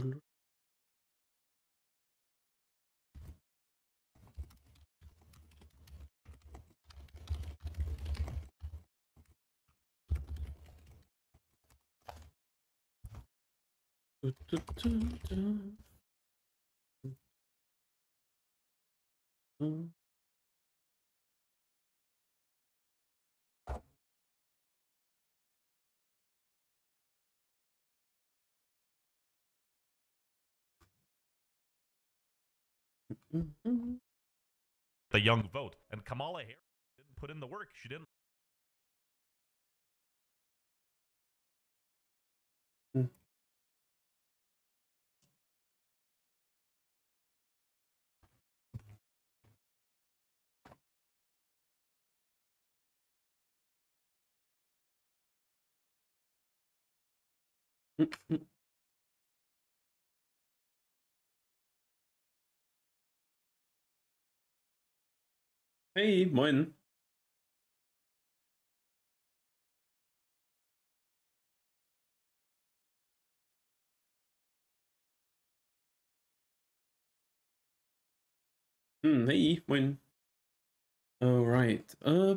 will Du. Mm-hmm. The young vote. And Kamala Harris didn't put in the work. She didn't. Hmm. Mm-hmm. Hey, moin. Hm, hey, moin. All right. Uh.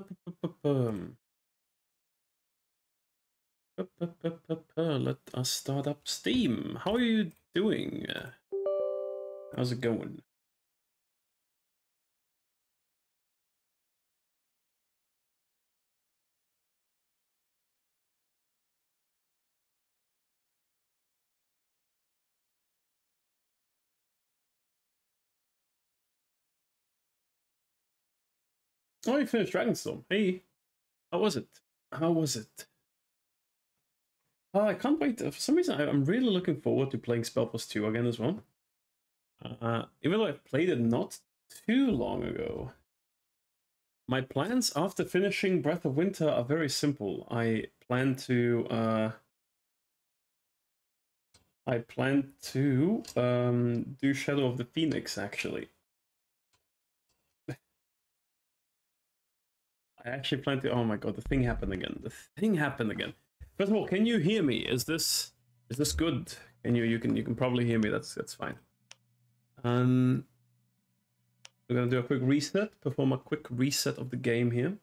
Let us start up Steam. How are you doing? How's it going? Oh, you finished Dragonstorm. Hey, how was it? How was it? Oh, I can't wait. For some reason, I'm really looking forward to playing Spellforce 2 again as well. Uh, even though I played it not too long ago. My plans after finishing Breath of Winter are very simple. I plan to uh, I plan to um, do Shadow of the Phoenix actually. I actually plan to. Oh my god, the thing happened again. The thing happened again. First of all, can you hear me? Is this is this good? Can you you can you can probably hear me. That's that's fine. Um, we're gonna do a quick reset. Perform a quick reset of the game here,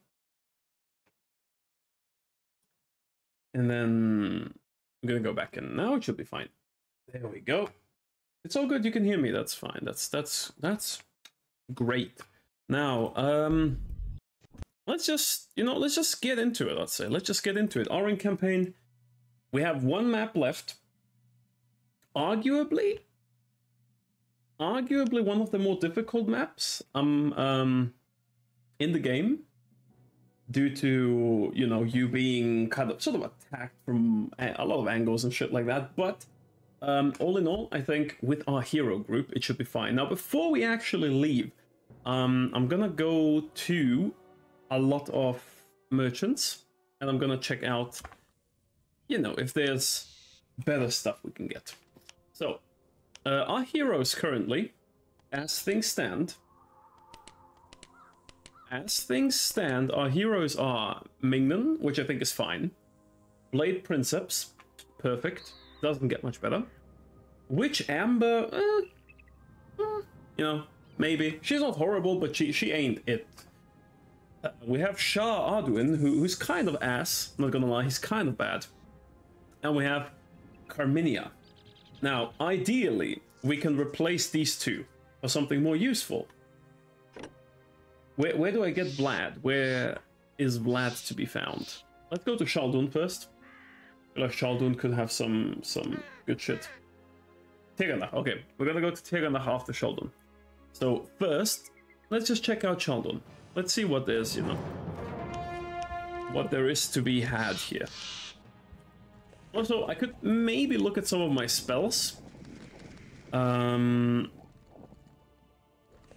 and then I'm gonna go back and now it should be fine. There we go. It's all good. You can hear me. That's fine. That's that's that's great. Now, um, let's just you know let's just get into it let's say. Let's just get into it. Orange campaign. We have one map left. Arguably arguably one of the more difficult maps um um in the game due to you know you being kind of sort of attacked from a a lot of angles and shit like that. But um all in all i think with our hero group it should be fine. Now before we actually leave um i'm gonna go to a lot of merchants and I'm gonna check out, you know, if there's better stuff we can get. So, uh, our heroes currently, as things stand, as things stand, our heroes are Mingnan, which I think is fine, Blade Princeps, perfect, doesn't get much better. Witch Amber, eh, eh, you know, maybe she's not horrible, but she she ain't it. We have Shah Arduin, who, who's kind of ass, not gonna lie, he's kind of bad. And we have Carminia. Now, ideally, we can replace these two for something more useful. Where, where do I get Vlad? Where is Vlad to be found? Let's go to Shaldun first. Like Shaldun could have some some good shit. Tirana, okay, we're gonna go to Tirana after Shaldun. So first, let's just check out Shaldun. Let's see what there's, you know, what there is to be had here. Also, I could maybe look at some of my spells. Um,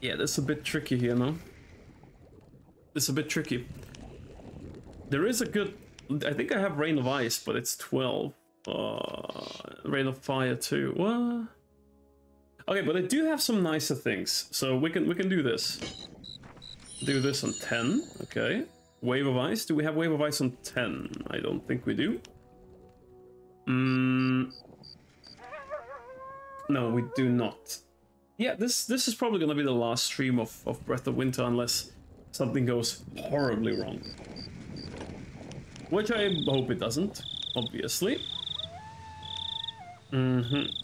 yeah, that's a bit tricky here, no? It's a bit tricky. There is a good... I think I have Rain of Ice, but it's 12. Uh, Rain of Fire too. What? Okay, but I do have some nicer things, so we can we can do this. Do this on 10, okay. Wave of Ice, do we have Wave of Ice on 10? I don't think we do. Mm. no, we do not. Yeah, this this is probably gonna be the last stream of, of Breath of Winter unless something goes horribly wrong. Which I hope it doesn't, obviously. Mm-hmm.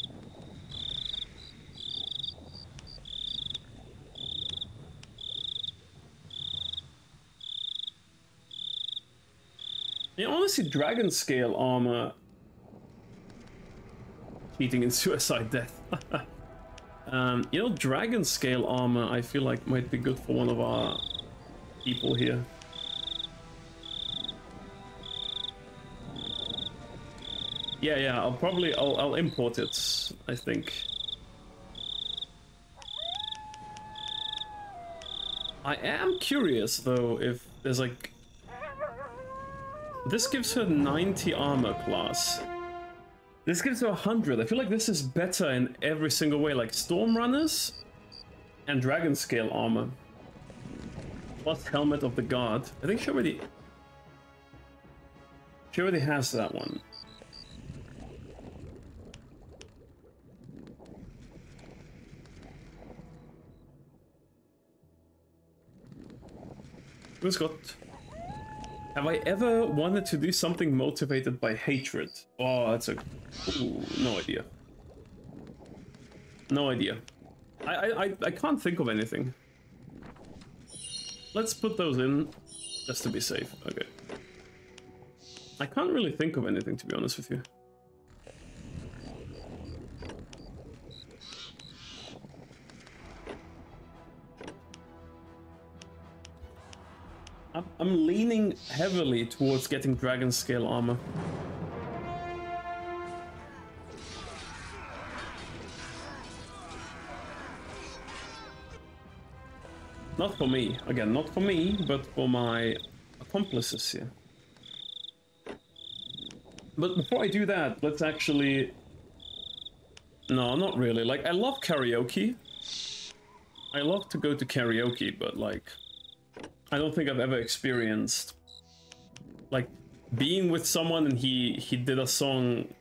Yeah, honestly, dragon scale armor cheating in suicide death. um, you know, dragon scale armor I feel like might be good for one of our people here. Yeah, yeah, I'll probably, I'll, I'll import it, I think. I am curious, though, if there's like... This gives her 90 armor class. This gives her 100. I feel like this is better in every single way, like Storm Runners and Dragon Scale armor. Plus Helmet of the God. I think she already... She already has that one. Who's got... Have I ever wanted to do something motivated by hatred? Oh, that's a... Ooh, no idea. No idea. I, I, I can't think of anything. Let's put those in, just to be safe. Okay. I can't really think of anything, to be honest with you. I'm, leaning heavily towards getting dragon scale armor. Not for me, again, not for me, but for my accomplices here. But before I do that, let's actually... No, not really. Like, I love karaoke. I love to go to karaoke, but like... I don't think I've ever experienced like being with someone and he he did a song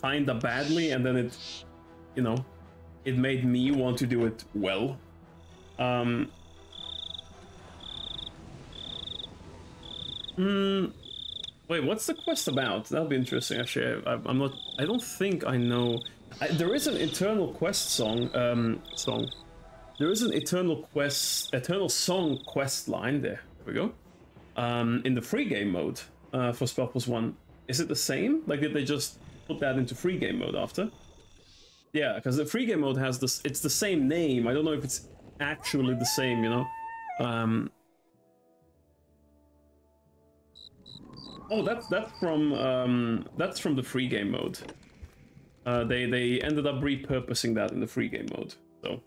kinda badly and then it you know it made me want to do it well. Um Hmm. Wait, what's the quest about? That'll be interesting. Actually, I, am not. I don't think I know. I, there is an eternal quest song. Um, song. There is an Eternal Quest, Eternal Song quest line there. There we go. Um, in the free game mode uh, for Spellforce 1. Is it the same? Like, did they just put that into free game mode after? Yeah, because the free game mode has this, it's the same name. I don't know if it's actually the same, you know? Um, oh, that's, that's from, um, that's from the free game mode. Uh, they, they ended up repurposing that in the free game mode, so...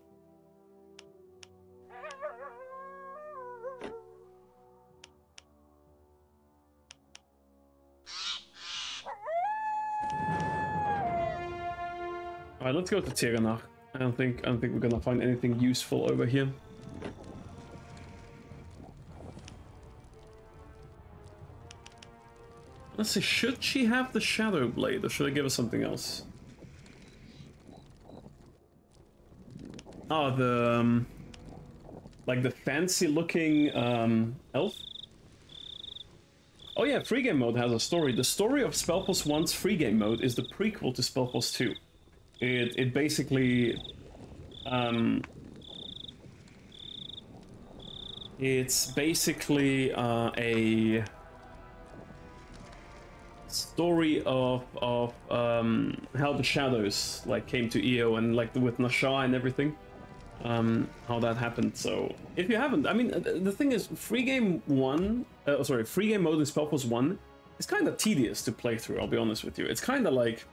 Alright, let's go to Tirana. I don't think I don't think we're gonna find anything useful over here. Let's see, should she have the Shadow Blade or should I give her something else? Oh, the um, like the fancy looking um, elf. Oh yeah, free game mode has a story. The story of Spellforce 1's free game mode is the prequel to Spellforce 2. It it basically um, it's basically uh, a story of of um, how the shadows like came to Eo and like with Nasha and everything. Um, how that happened. So if you haven't, I mean, the thing is, free game one, uh, sorry, free game mode in Spellforce one is kind of tedious to play through. I'll be honest with you. It's kind of like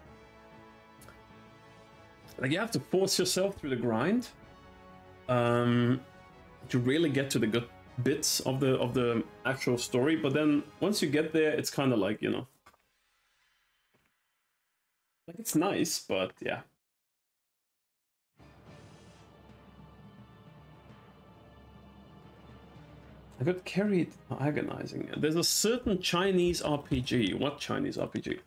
like you have to force yourself through the grind um, to really get to the good bits of the of the actual story. But then once you get there, it's kind of like you know, like it's nice, but yeah. I got carried agonizing. There's a certain Chinese RPG. What Chinese RPG?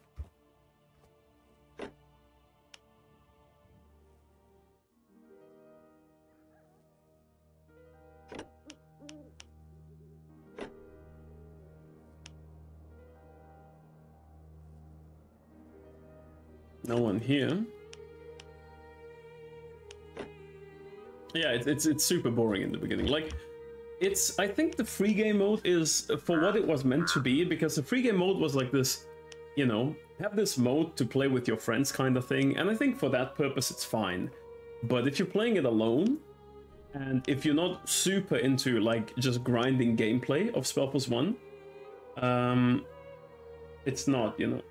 Here. Yeah, it, it's it's super boring in the beginning. Like, it's I think the free game mode is for what it was meant to be because the free game mode was like this, you know, have this mode to play with your friends kind of thing, and I think for that purpose it's fine. But if you're playing it alone, and if you're not super into like just grinding gameplay of Spellforce One, um, it's not, you know.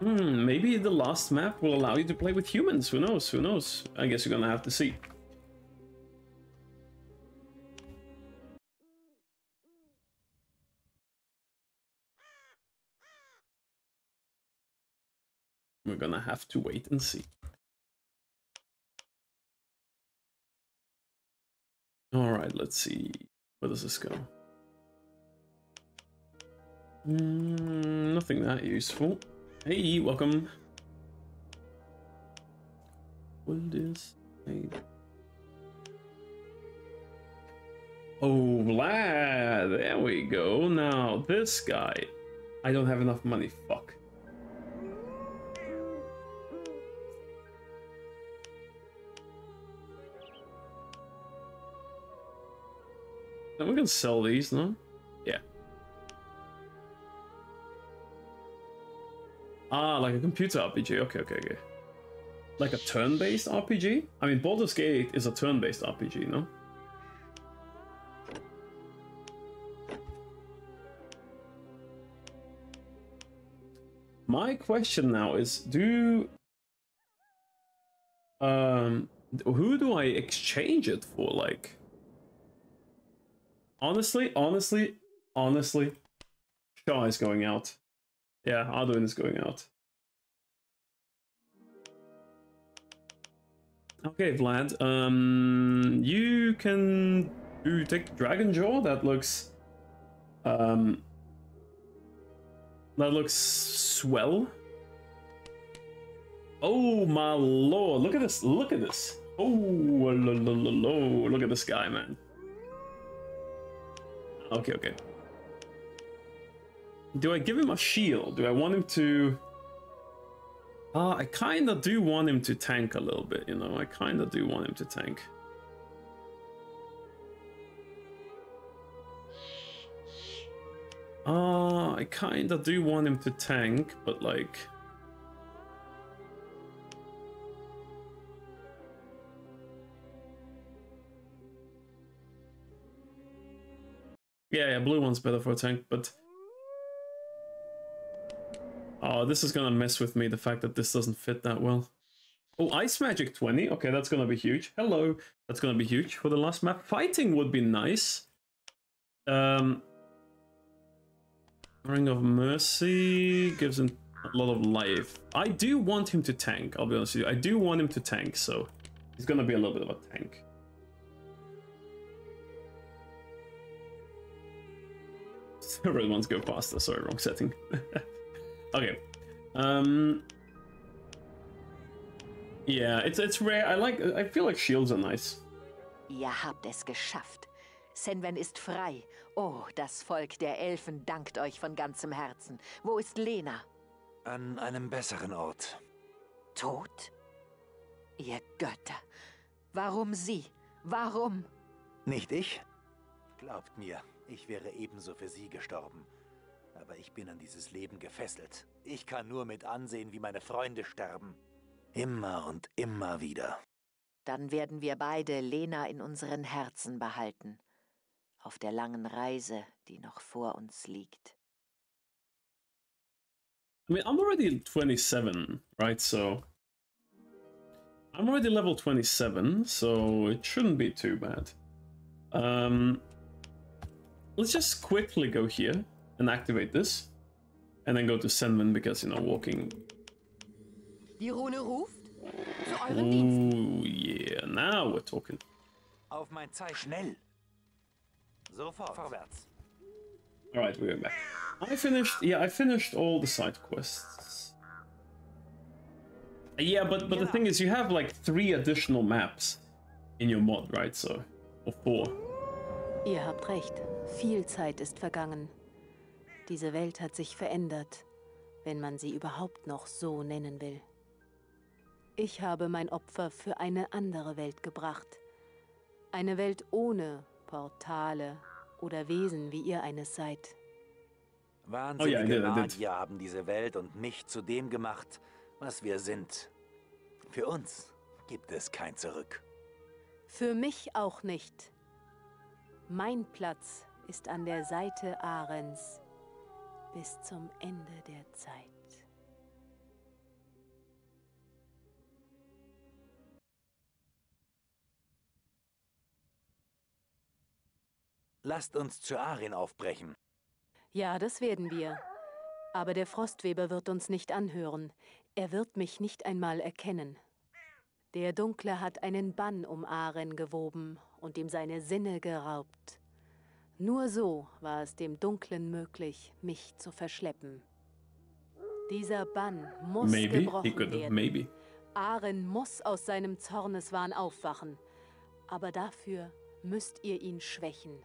Hmm, maybe the last map will allow you to play with humans. Who knows? Who knows? I guess you're gonna have to see. We're gonna have to wait and see. All right, let's see. Where does this go? Mm, nothing that useful. Hey, welcome. What is? Hey. Oh, Vlad, there we go. Now, this guy. I don't have enough money, fuck. Then we can sell these, no? Ah, like a computer RPG. Okay, okay, okay. Like a turn-based RPG? I mean, Baldur's Gate is a turn-based RPG, no? My question now is, do... Um, who do I exchange it for, like? Honestly, honestly, honestly, Shaw is going out. Yeah, Arduin is going out. Okay, Vlad. Um, you can do take Dragon Jaw. That looks, um, that looks swell. Oh my lord! Look at this! Look at this! Oh, look at this guy, man. Okay, okay. Do I give him a shield? Do I want him to... Uh, I kind of do want him to tank a little bit, you know? I kind of do want him to tank. Uh, I kind of do want him to tank, but like... Yeah, yeah, blue one's better for a tank, but... Oh, this is gonna mess with me, the fact that this doesn't fit that well. Oh, Ice Magic 20. Okay, that's gonna be huge. Hello. That's gonna be huge for the last map. Fighting would be nice. Um, Ring of Mercy gives him a lot of life. I do want him to tank, I'll be honest with you. I do want him to tank, so he's gonna be a little bit of a tank. Red ones go faster. Sorry, wrong setting. okay. Um. Yeah, it's it's rare. I like. I feel like shields are nice. Ihr habt es geschafft. Senven ist frei. Oh, das Volk der Elfen dankt euch von ganzem Herzen. Wo ist Lena? An einem besseren Ort. Tot? Ihr Götter. Warum sie? Warum? Nicht ich? Glaubt mir, ich wäre ebenso für sie gestorben. Aber ich bin an dieses Leben gefesselt. Ich kann nur mit ansehen, wie meine Freunde sterben. Immer und immer wieder. Dann werden wir beide Lena in unseren Herzen behalten. Auf der langen Reise, die noch vor uns liegt. I mean, I'm already 27, right? So I'm already level 27, so it shouldn't be too bad. Um, let's just quickly go here and activate this, and then go to Senman because you know walking. Die Rune ruft. Zu euren Diensten. Oh yeah, now we're talking. Auf mein Zeichen. Schnell! Sofort. Vorwärts. All right, we're back. I finished. Yeah, I finished all the side quests. Yeah, but but the thing is, you have like three additional maps in your mod, right? So, or four. Ihr habt recht. Viel Zeit ist vergangen. Diese Welt hat sich verändert, wenn man sie überhaupt noch so nennen will. Ich habe mein Opfer für eine andere Welt gebracht. Eine Welt ohne Portale oder Wesen, wie ihr eines seid. Wahnsinnige ja, I did. Magier haben diese Welt und mich zu dem gemacht, was wir sind. Für uns gibt es kein Zurück. Für mich auch nicht. Mein Platz ist an der Seite Ahrens bis zum Ende der Zeit. Lasst uns zu Arin aufbrechen. Ja, das werden wir. Aber der Frostweber wird uns nicht anhören. Er wird mich nicht einmal erkennen. Der Dunkle hat einen Bann um Aren gewoben und ihm seine Sinne geraubt. Nur so war es dem Dunklen möglich, mich zu verschleppen. Dieser Bann muss Maybe. He gebrochen werden. maybe. Aren muss aus seinem Zorneswahn aufwachen. Aber dafür müsst ihr ihn schwächen.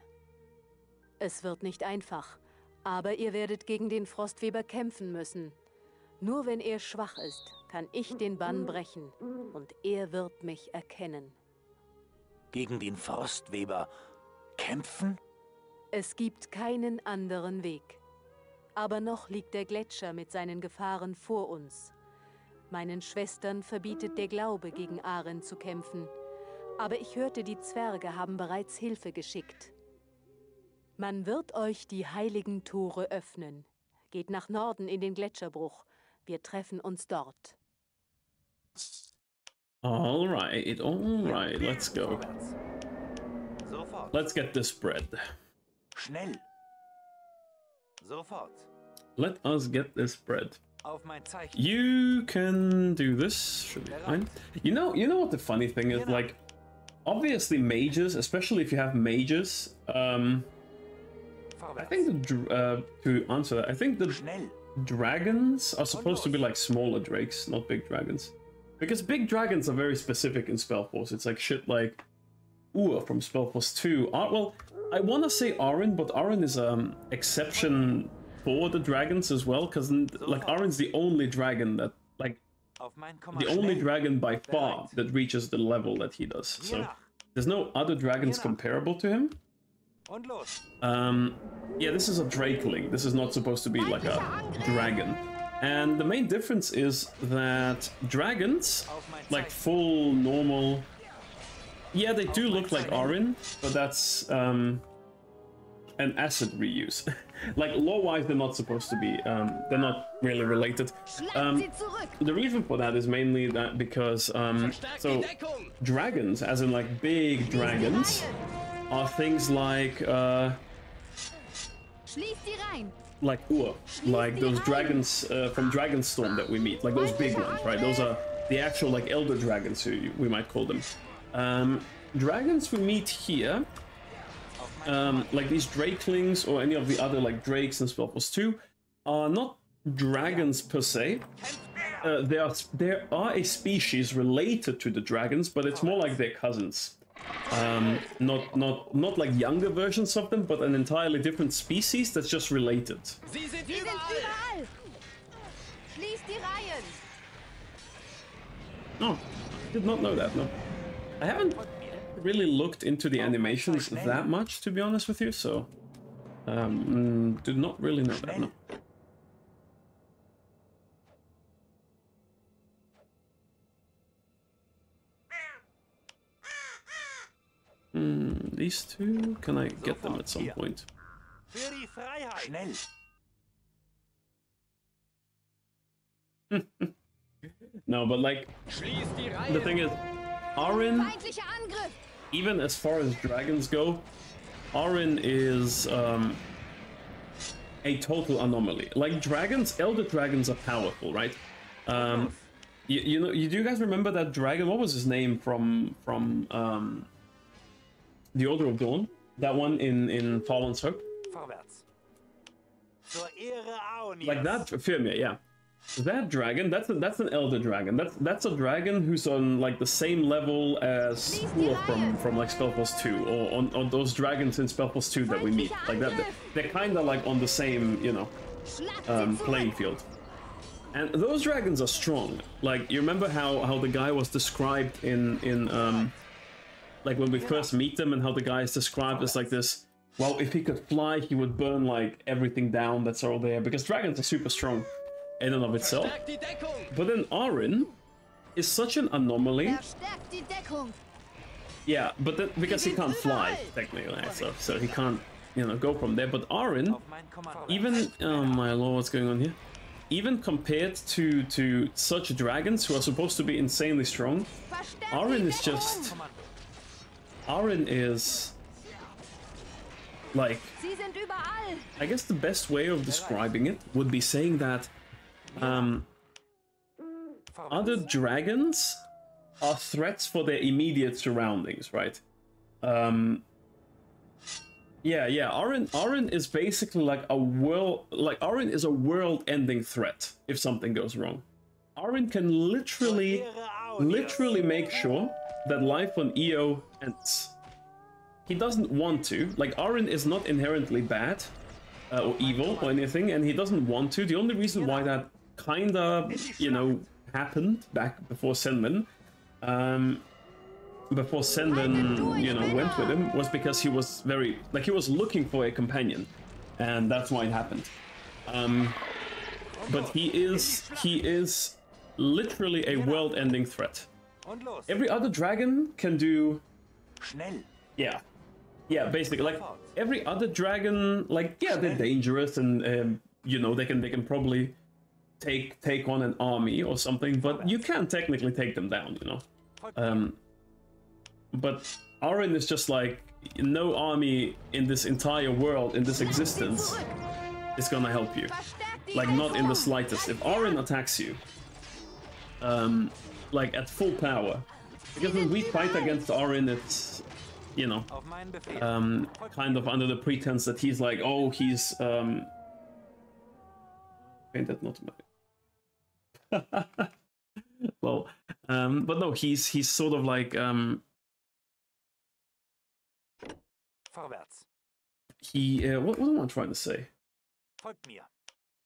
Es wird nicht einfach, aber ihr werdet gegen den Frostweber kämpfen müssen. Nur wenn er schwach ist, kann ich den Bann brechen und er wird mich erkennen. Gegen den Frostweber kämpfen? Es gibt keinen anderen Weg. Aber noch liegt der Gletscher mit seinen Gefahren vor uns. Meinen Schwestern verbietet der Glaube, gegen Aren zu kämpfen. Aber ich hörte, die Zwerge haben bereits Hilfe geschickt. Man wird euch die heiligen Tore öffnen. Geht nach Norden in den Gletscherbruch. Wir treffen uns dort. All right, all right, let's go. Let's get this bread. Schnell. Sofort. Let us get this bread. You can do this. Should be fine. You know, you know what the funny thing is? Like, obviously mages, especially if you have mages. Um, I think the uh, to answer that, I think the dragons are supposed to be like smaller drakes, not big dragons. Because big dragons are very specific in Spellforce. It's like shit like Ua from Spellforce 2. Uh, well, I want to say Arin, but Arin is um exception for the dragons as well, because like Arin's the only dragon that like Auf mein Kommand. the only dragon by far that reaches the level that he does. So there's no other dragons comparable to him. Um, yeah, this is a drakeling. This is not supposed to be like a dragon. And the main difference is that dragons, like full normal, yeah, they do look like Arin, but that's um, an acid reuse. like law-wise, they're not supposed to be. Um, they're not really related. Um, the reason for that is mainly that because um, so dragons, as in like big dragons, are things like uh, like Ur, like those dragons uh, from Dragonstorm that we meet, like those big ones, right? Those are the actual like elder dragons, who we might call them. Um, dragons we meet here, um, like these drakelings or any of the other like drakes in Spellforce 2, are not dragons per se. Uh, they are there are a species related to the dragons, but it's more like their cousins. Um, not not not like younger versions of them, but an entirely different species that's just related. Sie sind überall. Schließ die Reihen. No, did not know that. No, I haven't really looked into the animations that much, to be honest with you. So, um, mm, did not really know that. No. Hmm, these two, can I get them at some point? Für die Freiheit. Schnell. No, but like, the thing is, Arin, even as far as dragons go, Arin is um, a total anomaly. Like dragons, elder dragons are powerful, right? Um, you, you know, you do you guys remember that dragon? What was his name from from um, the Order of Dawn? That one in in Fallen's Hope, Vorwärts. Zur Ehre Aonirs. like that Firmir, yeah. That dragon, that's a, that's an elder dragon. That's that's a dragon who's on like the same level as from from like Spellforce 2, or on, on those dragons in Spellforce 2 that we meet. Like that, they're kind of like on the same, you know, um, playing field. And those dragons are strong. Like you remember how how the guy was described in in um, like when we first meet them, and how the guy is described as like this. Well, if he could fly, he would burn like everything down that's all there because dragons are super strong in and of itself. But then Arin is such an anomaly. Yeah, but then, because he can't fly technically, so so he can't you know go from there. But Arin, even oh my lord, what's going on here? Even compared to to such dragons who are supposed to be insanely strong, Arin is just Arin is like. I guess the best way of describing it would be saying that um, other dragons are threats for their immediate surroundings, right? Um, yeah, yeah. Arin, Arin is basically like a world, like Arin is a world-ending threat if something goes wrong. Arin can literally, literally make sure that life on EO ends. He doesn't want to. Like Arin is not inherently bad uh, or evil or anything, and he doesn't want to. The only reason why that kinda, you know, happened back before Senmen, um, before Senmen, you know, went with him, was because he was very, like, he was looking for a companion, and that's why it happened. Um, but he is, he is literally a world-ending threat. Every other dragon can do yeah, yeah. Basically, like every other dragon, like yeah, they're dangerous and um, you know they can they can probably take take on an army or something, but you can technically take them down, you know. Um, but Arin is just like no army in this entire world in this existence is gonna help you. Like not in the slightest. If Arin attacks you, um, like at full power, because when we fight against Arin, it's you know um, kind of under the pretense that he's like, oh, he's um, painted not. well, um, but no, he's he's sort of like um, Vorwärts. he. Uh, what, what am I trying to say? Folgt mir.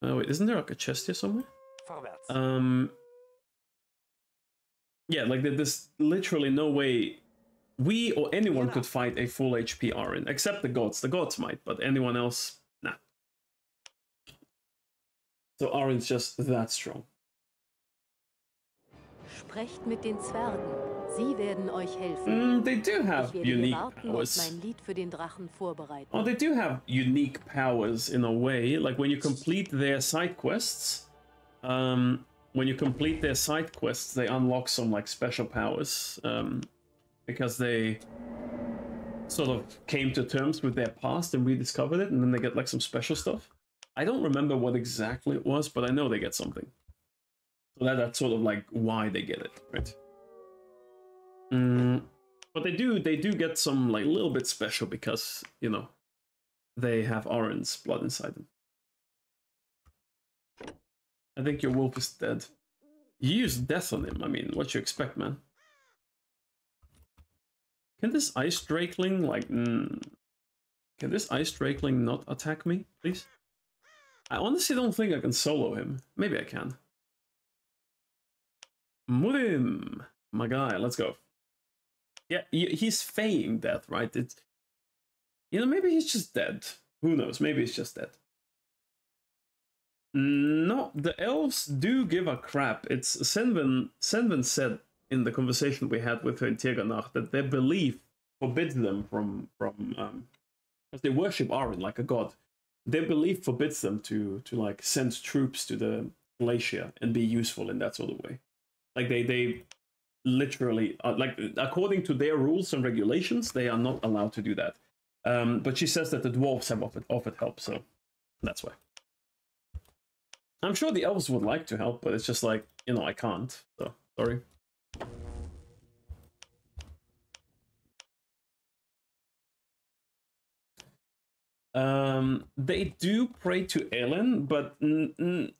Oh wait, isn't there like a chest here somewhere? Vorwärts. Um. Yeah, like there's literally no way we or anyone could fight a full HP Arin, except the gods. The gods might, but anyone else, nah. So Arin's just that strong. Sprecht mit den Zwergen. Sie werden euch helfen. Mm, they do have unique warten powers. mein Lied für den Drachen vorbereiten. Oh, they do have unique powers in a way. Like when you complete their side quests, um, when you complete their side quests, they unlock some like special powers um, because they sort of came to terms with their past and rediscovered it, and then they get like some special stuff. I don't remember what exactly it was, but I know they get something. So that, that's sort of like why they get it, right? Mm, but they do they do get some like little bit special because you know they have Arin's blood inside them. I think your wolf is dead. You used death on him. I mean, what you expect, man? Can this ice drakeling like? Mm, can this ice drakeling not attack me, please? I honestly don't think I can solo him. Maybe I can. Murim, my guy, let's go. Yeah, he's feigning death, right? It's you know maybe he's just dead. Who knows? Maybe he's just dead. No, the elves do give a crap. It's Senvin. Senvin said in the conversation we had with her in Tirganach that their belief forbids them from from um, because they worship Arin like a god. Their belief forbids them to to like send troops to the glacier and be useful in that sort of way. Like they they literally uh, like according to their rules and regulations they are not allowed to do that. Um, but she says that the dwarves have offered, offered help so that's why. I'm sure the elves would like to help but it's just like you know i can't so sorry. Um, they do pray to Elen, but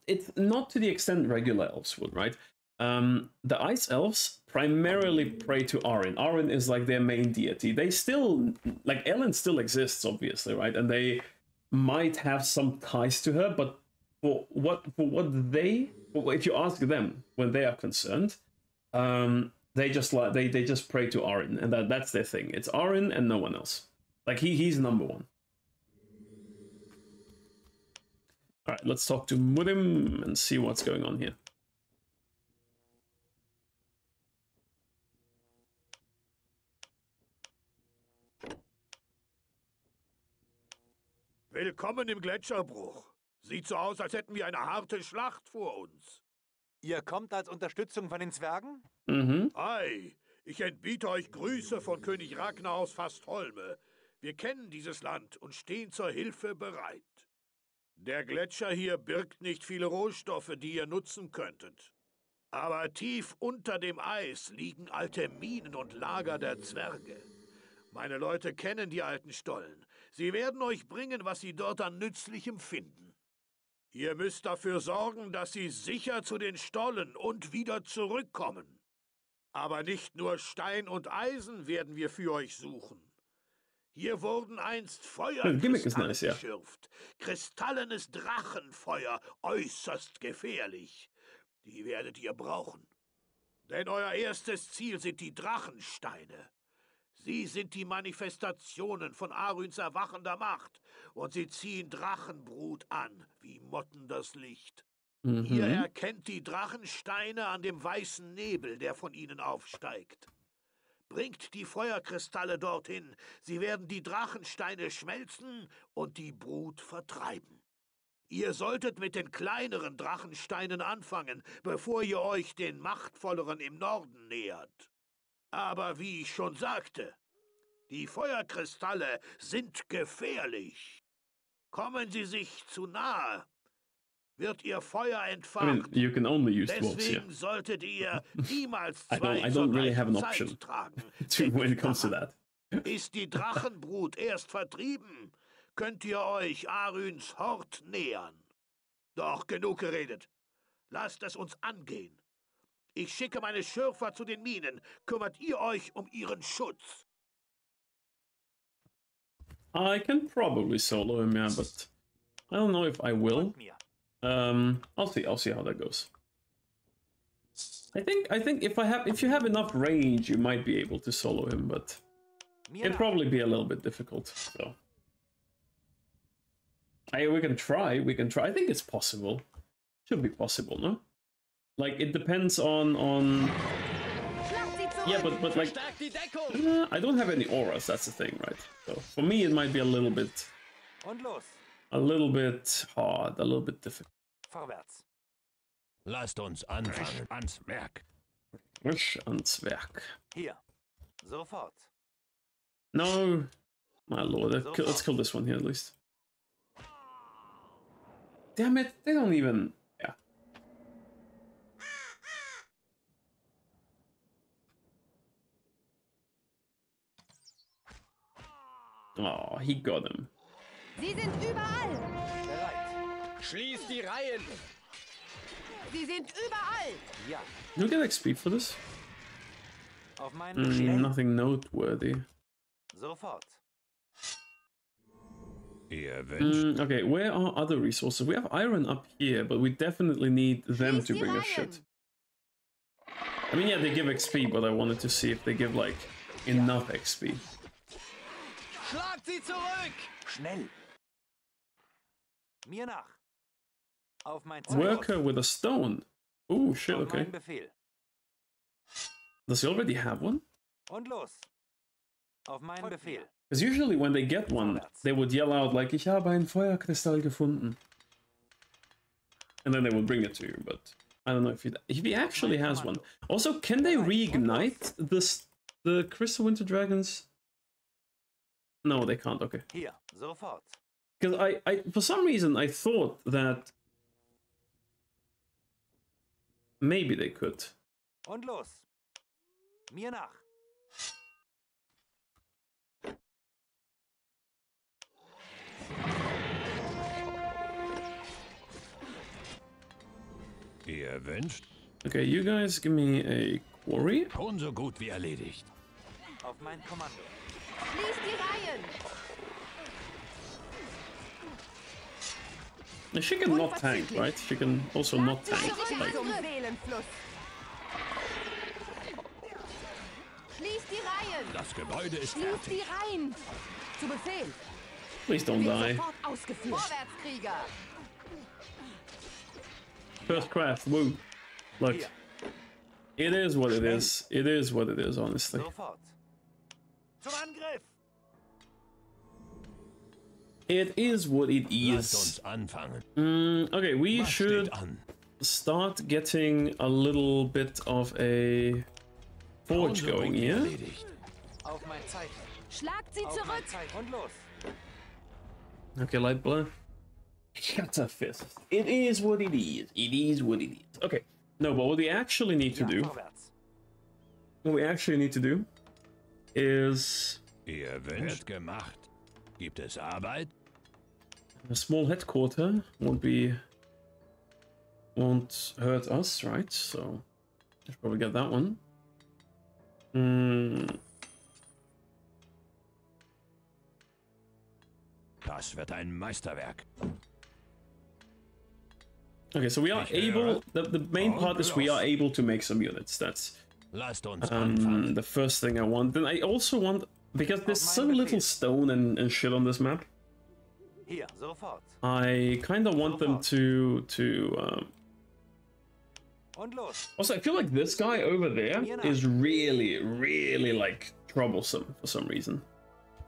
it's not to the extent regular elves would, right? Um, the ice elves primarily pray to Arin. Arin is like their main deity. They still, like Elen still exists, obviously, right? And they might have some ties to her, but for what for what they, if you ask them when they are concerned, um, they just like they they just pray to Arin, and that that's their thing. It's Arin and no one else. Like he he's number one. All right, let's talk to Murim and see what's going on here. Willkommen im Gletscherbruch. Sieht so aus, als hätten wir eine harte Schlacht vor uns. Ihr kommt als Unterstützung von den Zwergen? Mhm. Ei, ich entbiete euch Grüße von König Ragnar aus Fastholme. Wir kennen dieses Land und stehen zur Hilfe bereit. Der Gletscher hier birgt nicht viele Rohstoffe, die ihr nutzen könntet. Aber tief unter dem Eis liegen alte Minen und Lager der Zwerge. Meine Leute kennen die alten Stollen. Sie werden euch bringen, was sie dort an Nützlichem finden. Ihr müsst dafür sorgen, dass sie sicher zu den Stollen und wieder zurückkommen. Aber nicht nur Stein und Eisen werden wir für euch suchen. Hier wurden einst Feuerkristalle nice, ja. geschürft. Kristallenes Drachenfeuer, äußerst gefährlich. Die werdet ihr brauchen. Denn euer erstes Ziel sind die Drachensteine. Sie sind die Manifestationen von Aryns erwachender Macht, und sie ziehen Drachenbrut an, wie Motten das Licht. Ihr Mhm. erkennt die Drachensteine an dem weißen Nebel, der von ihnen aufsteigt. Bringt die Feuerkristalle dorthin, sie werden die Drachensteine schmelzen und die Brut vertreiben. Ihr solltet mit den kleineren Drachensteinen anfangen, bevor ihr euch den machtvolleren im Norden nähert. Aber wie ich schon sagte, die Feuerkristalle sind gefährlich. Kommen sie sich zu nahe, wird ihr Feuer I mean, entfacht. you can only use dwarves Deswegen solltet ihr niemals I don't- zwei I don't really gleichen have an Zeit option tragen. To when it comes to that. Ist die Drachenbrut erst vertrieben, könnt ihr euch Aryns Hort nähern. Doch genug geredet. Lasst es uns angehen. Ich schicke meine Schürfer zu den Minen. Kümmert ihr euch um ihren Schutz. I can probably solo him, yeah, but I don't know if I will. Um, I'll see. I'll see how that goes. I think. I think if I have, if you have enough range, you might be able to solo him, but it'd probably be a little bit difficult. So, I we can try. We can try. I think it's possible. Should be possible, no? Like it depends on on. Schlacht sie zurück! Yeah, but but like Stärkt die Deckung! uh, I don't have any auras. That's the thing, right? So for me, it might be a little bit, a little bit hard, a little bit difficult. Vorwärts. Lasst uns anfangen. Ans Werk. Frisch ans Werk. Hier. Sofort. No, my lord. Let's kill, let's kill this one here at least. Damn it! They don't even. Oh, he got him. Sie sind überall! Bereit. Schließt die Reihen! Sie sind überall! Ja. Do you get XP for this? Auf meinen Mm, nothing noteworthy. Sofort. Mm, okay, where are other resources? We have iron up here, but we definitely need them Schließt to bring us Reihen! shit. I mean, yeah, they give XP, but I wanted to see if they give like enough XP. Schlagt sie zurück! Schnell. Mir nach. Auf mein Ziel. Worker with a stone. Oh shit, okay. Befehl. Does he already have one? Und los. Auf meinen Befehl. Because usually when they get one, they would yell out like, ich habe einen Feuerkristall gefunden. And then they would bring it to you, but I don't know if he, if he actually has one. Also, can they reignite this, the Crystal Winter Dragons? No, they can't. Okay. Here, sofort. Because I, I, for some reason, I thought that maybe they could. Und los. Mir nach. Ihr wünscht? Okay, you guys give me a quarry. Schon so gut wie erledigt. Auf mein Kommando. Schließt die Reihen. She can not tank, right? She can also not tank. Like, Zum Seelenfluss. Schließt die Reihen. Das Gebäude ist fertig. die Reihen. Zu Befehl. please don't die. Sofort ausgeführt. Vorwärtskrieger. First craft, woo. Look, it is what it is. It is what it is, honestly. Sofort. Zum Angriff! It is what it Lasst is. uns anfangen. Mm, okay, we Was should start getting a little bit of a forge going here. erledigt. Auf mein Schlagt sie Auf zurück. Zeichen. Und los. Okay, light blue. Shatter fist. It is what it is. It is what it is. Okay. No, but what we actually need to do, what we actually need to do, is Ihr wünscht? Wird gemacht. Gibt es Arbeit? a small headquarter won't be won't hurt us, right? So should probably get that one. Mm, Das wird ein Meisterwerk. okay, so we are able. The, the main part is we are able to make some units. That's Lasst uns um, the first thing I want. Then I also want because there's so little stone and, and shit on this map. Hier, sofort. I kind of want them to to. Um, also, I feel like this guy over there is really, really like troublesome for some reason,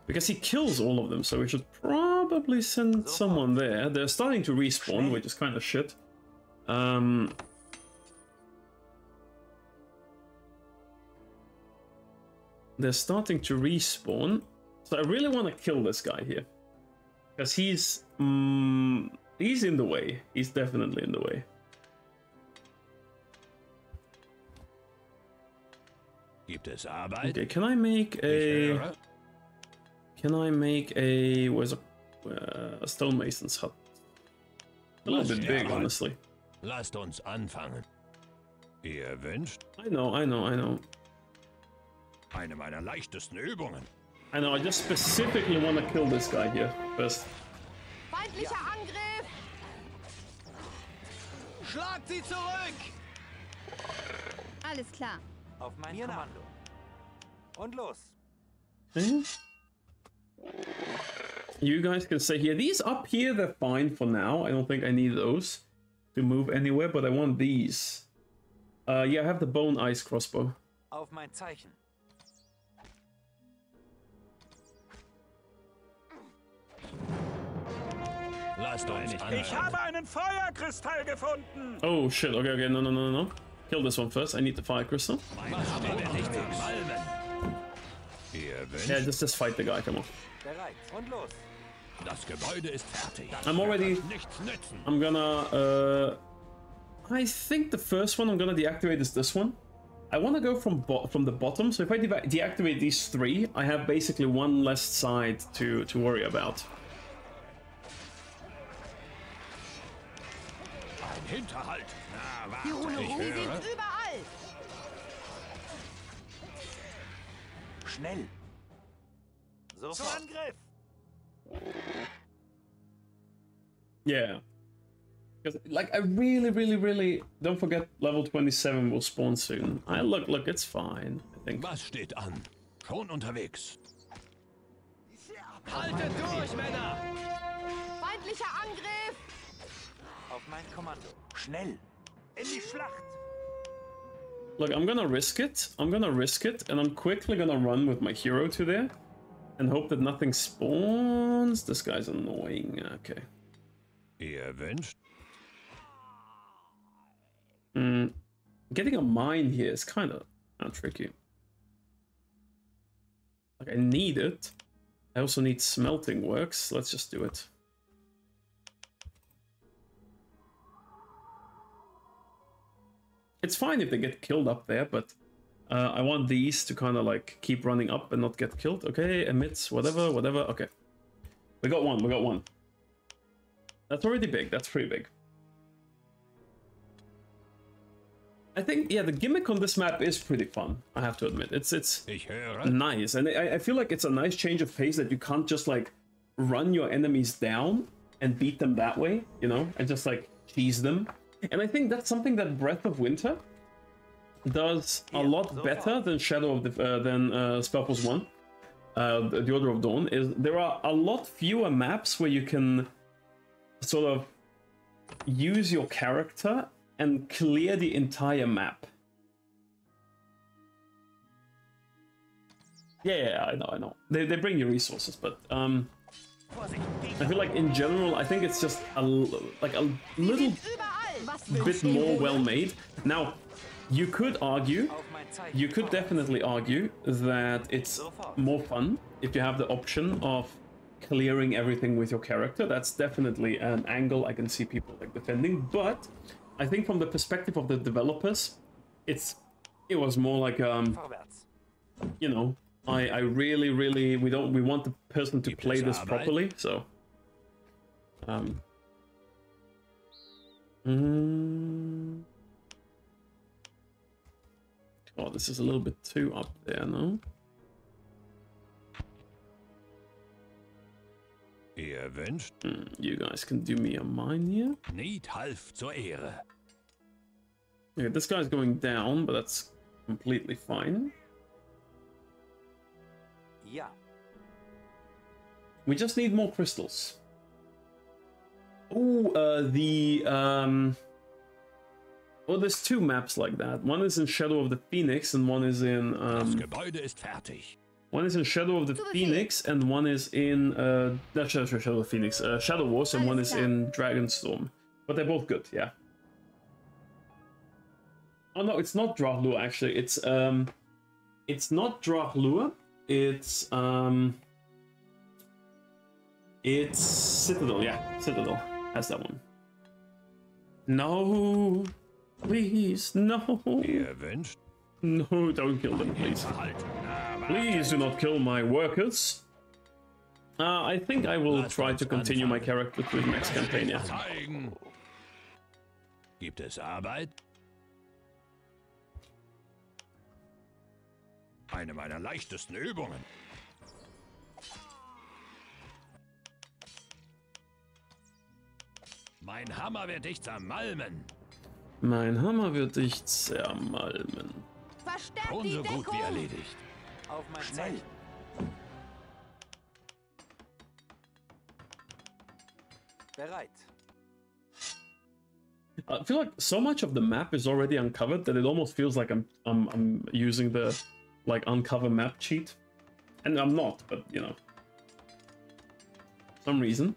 because he kills all of them. So we should probably send someone there. They're starting to respawn, which is kind of shit. Um. They're starting to respawn, so I really want to kill this guy here, because he's mm, he's in the way. He's definitely in the way. Gibt es Arbeit? Okay, can I make a can I make a where's a uh, a stonemason's hut? A little bit big, honestly. Lasst uns anfangen. Ihr wünscht? I know, I know, I know. Eine meiner leichtesten Übungen. I know. I just specifically want to kill this guy here first. Feindlicher Angriff. Schlagt sie zurück! Alles klar. Auf mein Kommando. Und los. Okay. You guys can stay here. These up here, they're fine for now. I don't think I need those to move anywhere, but I want these. Uh, yeah, I have the bone ice crossbow. Auf mein Zeichen. Lasst uns Ich habe einen Feuerkristall gefunden. Oh shit! Okay, okay, no, no, no, no. Kill this one first. I need the fire crystal. Was steht nicht zu Malmen? Ihr wünscht? Yeah, just just fight the guy. Come on. Bereit. Und los. Das Gebäude ist fertig. Das I'm already- wird euch Nichts nützen. I'm gonna. Uh, I think the first one I'm gonna deactivate is this one. I want to go from bo- from the bottom. So if I de- deactivate these three, I have basically one less side to to worry about. Hinterhalt. Na, Die warte, ich Runeruhen sind höre. überall. Schnell. Zum Sofort. Angriff! Yeah. Because like I really, really, really don't forget level 27 will spawn soon. I look look, it's fine. I think. Was steht an? Schon unterwegs. Haltet durch, Männer! Feindlicher Angriff. Auf mein Kommando. Schnell. In die Schlacht! Look, I'm gonna risk it. I'm gonna risk it, and I'm quickly gonna run with my hero to there, and hope that nothing spawns. This guy's annoying. Okay. Ihr wünscht? Mm, getting a mine here is kind of tricky. Like I need it. I also need smelting works. Let's just do it. It's fine if they get killed up there, but uh, I want these to kind of like keep running up and not get killed. Okay, emits, whatever, whatever. Okay. We got one, we got one. That's already big, that's pretty big. I think yeah, the gimmick on this map is pretty fun. I have to admit, it's it's nice, and I, I feel like it's a nice change of pace that you can't just like run your enemies down and beat them that way, you know, and just like cheese them. And I think that's something that Breath of Winter does a lot better than Shadow of the uh, than uh, Spellforce One, uh, the the Order of Dawn. Is there are a lot fewer maps where you can sort of use your character and clear the entire map. Yeah, yeah, yeah, I know, I know. They, they bring you resources, but um, I feel like in general, I think it's just a like a little bit more well made. Now, you could argue, you could definitely argue that it's more fun if you have the option of clearing everything with your character. That's definitely an angle I can see people like defending. But I think from the perspective of the developers, it's it was more like um, you know, I I really really we don't we want the person to play this properly. So, um. Mm. Oh, this is a little bit too up there, no? Ihr wünscht, Hmm, you guys can do me a mine here. Need half zur Ehre. Okay, this guy's going down, but that's completely fine. Yeah. We just need more crystals. Oh, uh, the um. Well, there's two maps like that. One is in Shadow of the Phoenix, and one is in Das um. Gebäude ist fertig. One is in Shadow of the Phoenix, and one is in uh. Not Shadow, Shadow of the Phoenix. Uh, Shadow Wars, and one is in Dragonstorm. But they're both good, yeah. Oh no, it's not Drahlur actually. It's um. It's not Drahlur. It's um. It's Citadel, yeah, Citadel has that one. No, please, no, no, don't kill them, please. Halt. Na, warte. Please do not kill my workers. Uh, I think I will try to continue my character through the next campaign, yeah. Gibt es Arbeit? Eine meiner leichtesten Übungen. Mein Hammer wird dich zermalmen. Mein Hammer wird dich zermalmen. Verstärkt Schon so gut wie erledigt. Auf mein Schnell. Zeichen. Bereit. I feel like so much of the map is already uncovered that it almost feels like I'm I'm I'm using the like uncover map cheat, and I'm not, but you know, some reason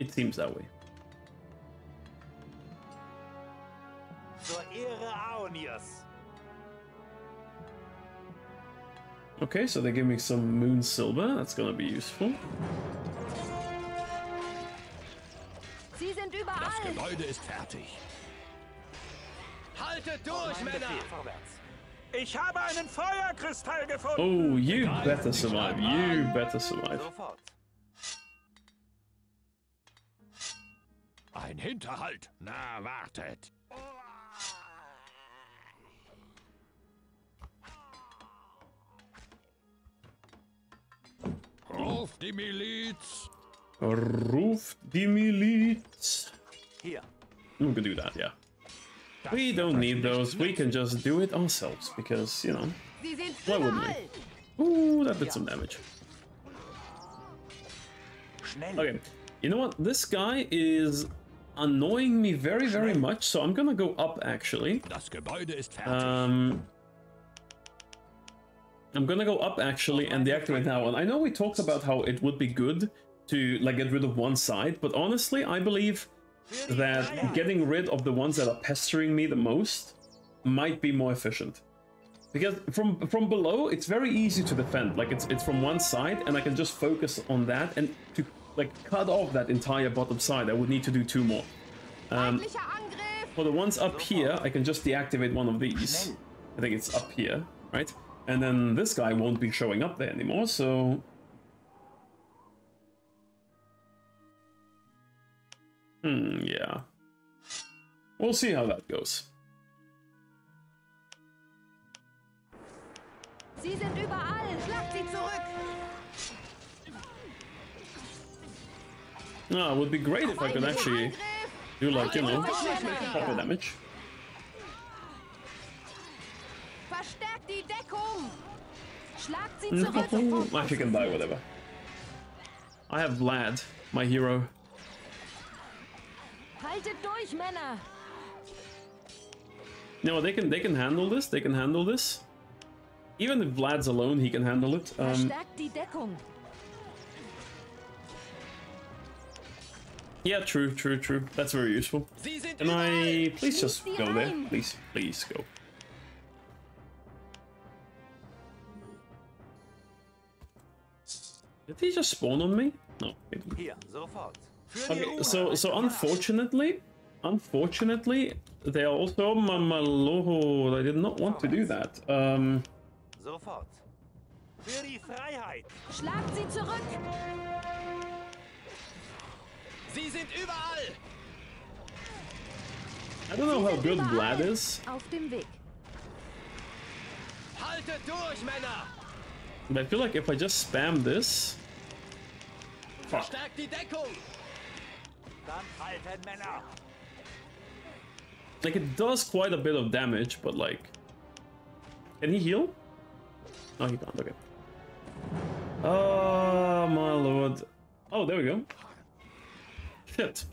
it seems that way. Zur Ehre Aonirs. Okay, so they give me some moon silver. That's gonna be useful. Sie sind Das! Gebäude ist fertig. Haltet durch, Männer! Ich habe einen Feuerkristall gefunden! Oh, you better survive. You better survive. Sofort. Ein Hinterhalt. Na, wartet. Ruf die Miliz. Ruf die Miliz. Hier. We can do that, yeah. We don't need those. We can just do it ourselves because you know. Why wouldn't we? Ooh, that did some damage. Okay, you know what? This guy is annoying me very, very much. So I'm gonna go up actually. Das Gebäude ist. Um, I'm gonna go up actually and deactivate that one. I know we talked about how it would be good to like get rid of one side, but honestly, I believe that getting rid of the ones that are pestering me the most might be more efficient. Because from from below, it's very easy to defend. Like it's it's from one side, and I can just focus on that. And to like cut off that entire bottom side. I would need to do two more. Um, for the ones up here, I can just deactivate one of these. I think it's up here, right? And then this guy won't be showing up there anymore, so... Hmm, yeah. We'll see how that goes. Sie sind überall! Sie zurück! No, it would be great if I could actually do like, you know, proper damage. Verstärkt die Deckung. Schlagt sie zurück. Mm, Actually can die, whatever. I have Vlad, my hero. Haltet durch, Männer. You know, they can they can handle this. They can handle this. Even if Vlad's alone, he can handle it. Um, yeah, true, true, true. That's very useful. Can I please just go there? Please, please go. Did he just spawn on me? No. he didn't. Hier, sofort. Für die Okay, so so unfortunately, unfortunately, they are also Mamaloho. I did not want to do that. Um, Sofort. Für die Freiheit. Schlagt sie zurück. Sie sind überall! I don't know how good Vlad is, Auf dem Weg. Haltet durch, Männer! but I feel like if I just spam this, fuck. Stärkt die Deckung! Dann halten, Männer. Like it does quite a bit of damage, but like, can he heal? No, he can't. Okay. Oh my lord. Oh, there we go. Shit.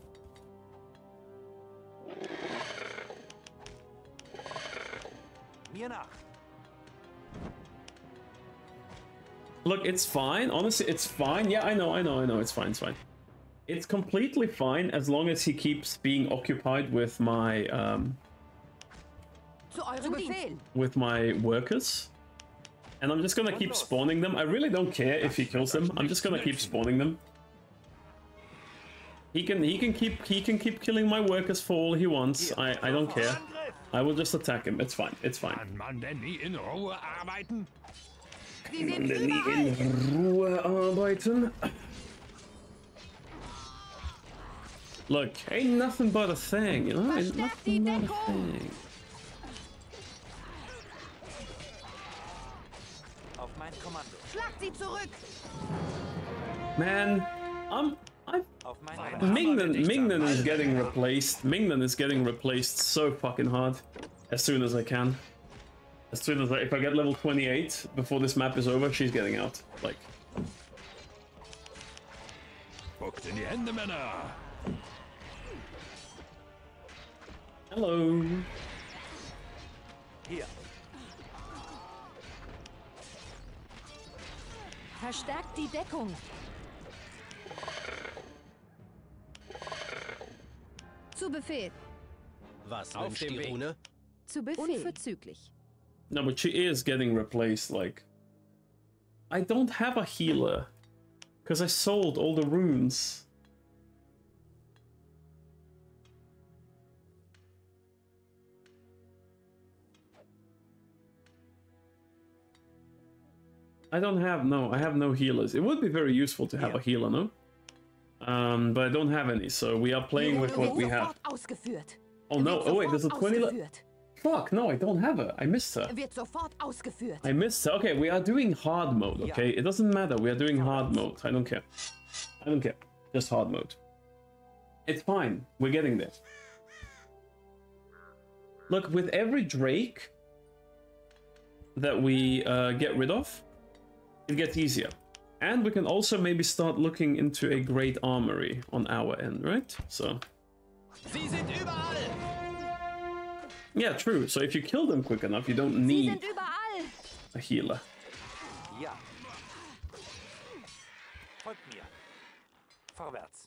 Look, it's fine. Honestly, it's fine. Yeah, I know, I know, I know. It's fine, it's fine. It's completely fine as long as he keeps being occupied with my um Zu eurem Befehl. with my workers. And I'm just gonna keep spawning them. I really don't care if he kills them. I'm just gonna keep spawning them. He can he can keep he can keep killing my workers for all he wants. I I don't care. I will just attack him. It's fine. It's fine. Kann man denn nie in Ruhe arbeiten? Sie sind Nie in Ruhe arbeiten. Look, ain't nothing but a thing, you know? Ain't nothing but a thing. Auf mein Kommando. Schlagt sie zurück. Man, I'm Mingnan, Mingnan is getting replaced. Mingnan is getting replaced so fucking hard. As soon as I can. As soon as I, if I get level 28 before this map is over, she's getting out. Like, Spuckt in die Hände, Männer! hello. Hier. Verstärkt die Deckung. Zu Befehl. Was Auf wünscht dem die Weg. Rune? Zu Befehl. Unverzüglich. No, but she is getting replaced. Like, I don't have a healer because I sold all the runes. I don't have no. I have no healers. It would be very useful to have a healer, no? Um, but I don't have any, so we are playing with what we have. Ausgeführt. Oh no! Oh wait, there's a twenty. le- Fuck! No, I don't have her. I missed her. Wird. I missed her. Okay, we are doing hard mode, okay? It doesn't matter. We are doing hard mode. I don't care. I don't care. Just hard mode. It's fine. We're getting there. Look, with every Drake that we uh, get rid of, it gets easier. And we can also maybe start looking into a great armory on our end, right? So, Sie sind überall! yeah, true. So if you kill them quick enough, you don't need a healer. Ja. Folgt mir. Vorwärts.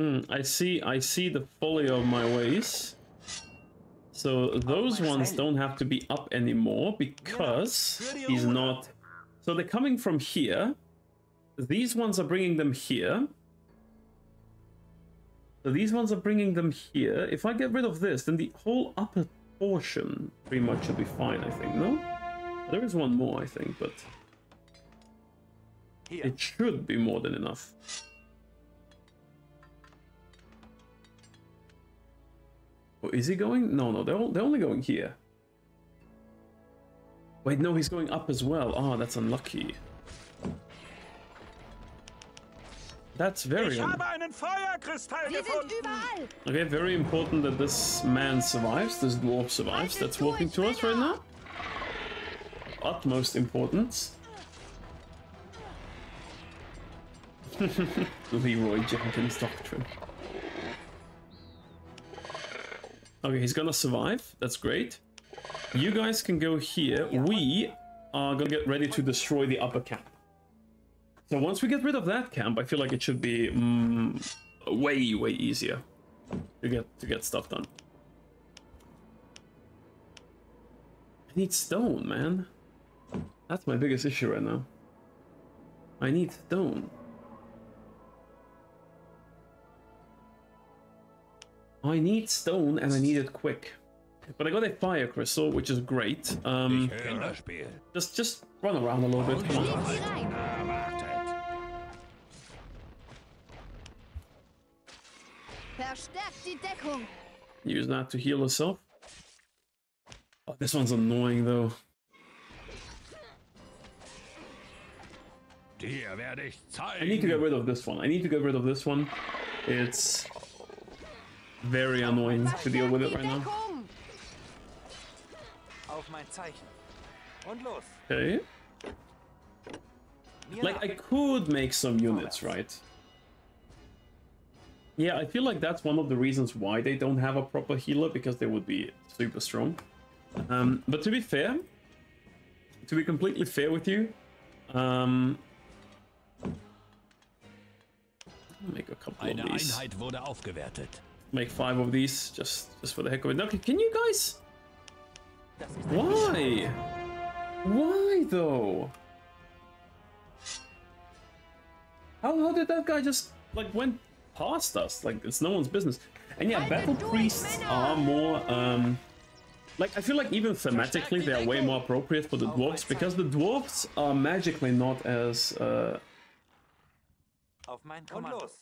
Hmm, I see. I see the folly of my ways. So those ones don't have to be up anymore because he's not. So they're coming from here. These ones are bringing them here. So these ones are bringing them here. If I get rid of this, then the whole upper portion pretty much should be fine. I think. No, there is one more. I think, but. It should be more than enough. Oh, is he going? No, no, they're, all, they're only going here. Wait, no, he's going up as well. Oh, that's unlucky. That's very Ich un habe einen Feuerkristall Sie sind gefunden. überall. Okay, very important that this man survives, this dwarf survives, that's walking to us right now. Utmost importance. Leeroy Jenkins Doctrine. Okay, he's gonna survive, that's great. You guys can go here. We are gonna get ready to destroy the upper camp. So once we get rid of that camp, I feel like it should be mm, way, way easier to get to get stuff done. I need stone, man. That's my biggest issue right now. I need stone. I need stone and I need it quick. But I got a fire crystal, which is great. Um, just just run around a little bit. Come on. Nehmen Sie rein. Erwartet. Verstärkt die Deckung. Use that to heal herself. Oh, this one's annoying though. Dir werde ich I need to get rid of this one. I need to get rid of this one. It's very annoying to deal with it right now. Deckung. Auf mein Zeichen. Und los. Okay. Like. I could make some units, right? Yeah, I feel like that's one of the reasons why they don't have a proper healer, because they would be super strong. Um, but to be fair, to be completely fair with you, um, make a couple of these. Einheit wurde aufgewertet. Make five of these, just just for the heck of it. Okay, can you guys? Das ist ein Why? Why though? How, how did that guy just like went past us? Like it's no one's business. And yeah, battle priests are more um like I feel like even thematically they are way more appropriate for the dwarves because the dwarves are magically not as uh Auf mein Kommando. Und los.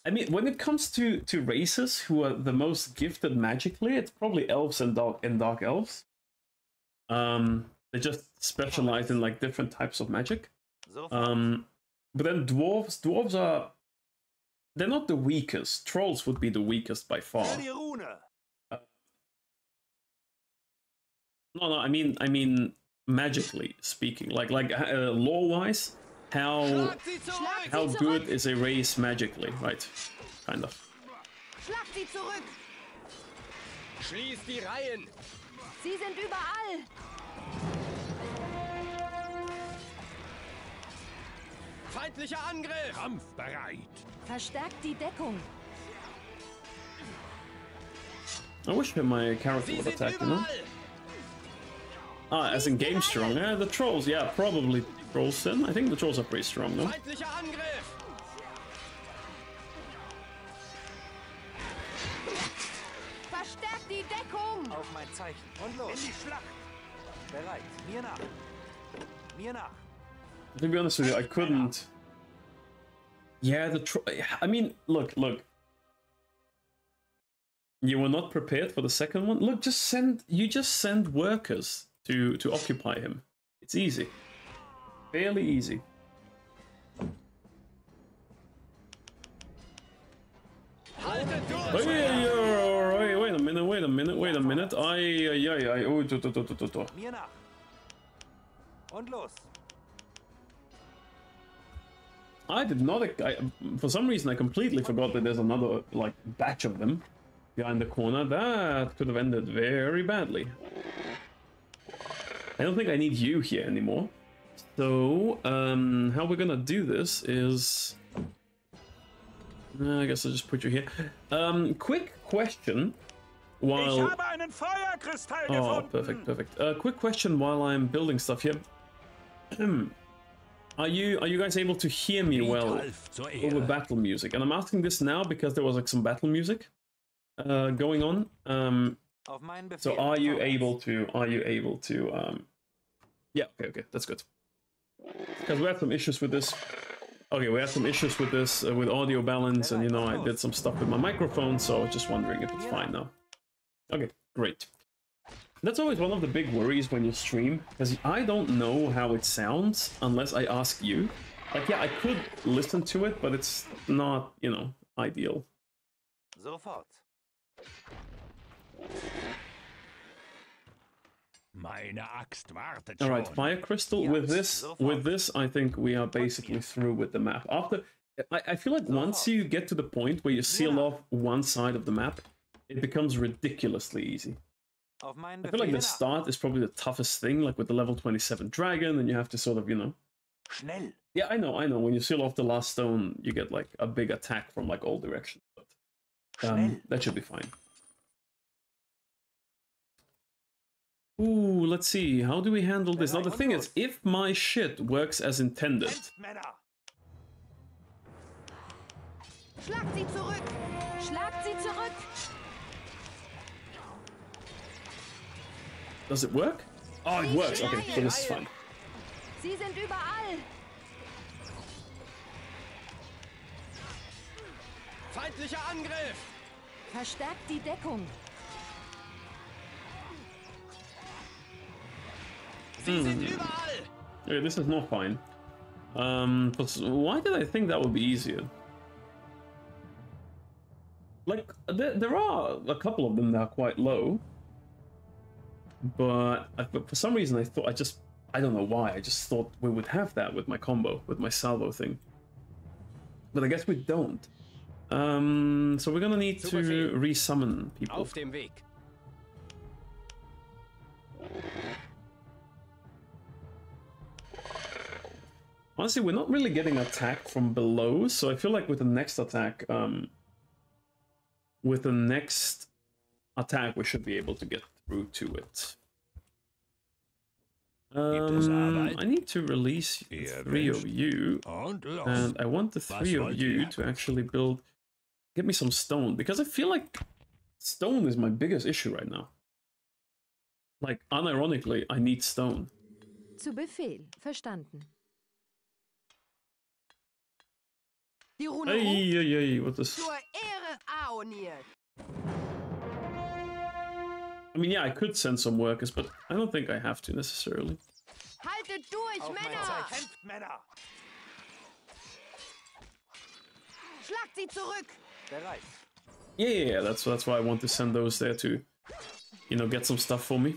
I mean, when it comes to to races who are the most gifted magically, it's probably elves and dark and dark elves. Um, they just specialize in like different types of magic. Um, but then dwarves, dwarves are they're not the weakest. Trolls would be the weakest by far. Für. No, no, I mean, I mean magically speaking, like like uh, lore wise, how how good is a race magically, right? Kind of. Schlag sie zurück. Schließ die Reihen! Sie sind überall. Feindlicher Angriff! Kampfbereit. Verstärkt die Deckung. I wish my character would attack, you know? Ah, as in game strong. Yeah, the trolls, yeah, probably trolls then. I think the trolls are pretty strong, no? Feindlicher Angriff! Verstärkt die Deckung. Auf mein Zeichen. Und los. In die Schlacht. Bereit. Mir nach. Mir nach. To be honest with you, I couldn't. Yeah, the tro- I mean, look, look. You were not prepared for the second one. Look, just send. You just send workers to to occupy him. It's easy. Fairly easy. Haltet durch! Oh, yeah, yeah, wait, wait a minute, wait a minute, wait a minute. I, I, I, I, oh, do, do, do, do, do, do. Mir. Und los. I did not. I, for some reason, I completely forgot that there's another like batch of them behind the corner. That could have ended very badly. I don't think I need you here anymore. So, um, how we're gonna do this is. Uh, I guess I'll just put you here. Um, quick question. While habe einen Feuerkristall Oh, perfect, perfect. Uh, quick question while I'm building stuff here. are you are you guys able to hear me well over battle music? And I'm asking this now because there was like some battle music uh, going on. Um, Auf meinen Befehl. so are you able to are you able to um, yeah okay okay that's good because we had some issues with this Okay, we had some issues with this, uh, with audio balance, and you know, I did some stuff with my microphone, so I was just wondering if it's fine now. Okay, great. That's always one of the big worries when you stream, because I don't know how it sounds unless I ask you. Like, yeah, I could listen to it, but it's not, you know, ideal. Sofort. Meine Axt wartet All right, fire crystal. Ja, with this, with this, I think we are basically through with the map. After, I, I feel like once you get to the point where you seal Ja. off one side of the map, it becomes ridiculously easy. I feel like the start is probably the toughest thing, like with the level 27 dragon, and you have to sort of, you know. Schnell. Yeah, I know, I know. When you seal off the last stone, you get like a big attack from like all directions, but um, that should be fine. Ooh, let's see. How do we handle this? Now the thing is, if my shit works as intended, Schlagt sie zurück! Schlagt sie zurück! does it work? Oh, it works. Okay, so this is fine. Sie sind überall! Feindlicher Angriff! Verstärkt die Deckung! Sie! Okay, this is not fine. Um, but why did I think that would be easier? Like, there, there are a couple of them that are quite low. But, I, but for some reason I thought, I just, I don't know why, I just thought we would have that with my combo, with my salvo thing. But I guess we don't. Um, so we're gonna need Super to resummon people. Auf dem Weg. Honestly, we're not really getting attacked from below, so I feel like with the next attack, um, with the next attack, we should be able to get through to it. Um, I need to release three of you, and I want the three of you to actually build. Get me some stone because I feel like stone is my biggest issue right now. Like, unironically, I need stone. Zu Befehl. Verstanden. Die Rune er Hey, hoch hey, hey, what is? zur er Ehre Aonir! I mean, yeah, I could send some workers, but I don't think I have to necessarily. Haltet durch, Auf Männer! Kämpft, Männer. Schlagt sie zurück! Bereit. Yeah, yeah, yeah, that's that's why I want to send those there to, you know, get some stuff for me.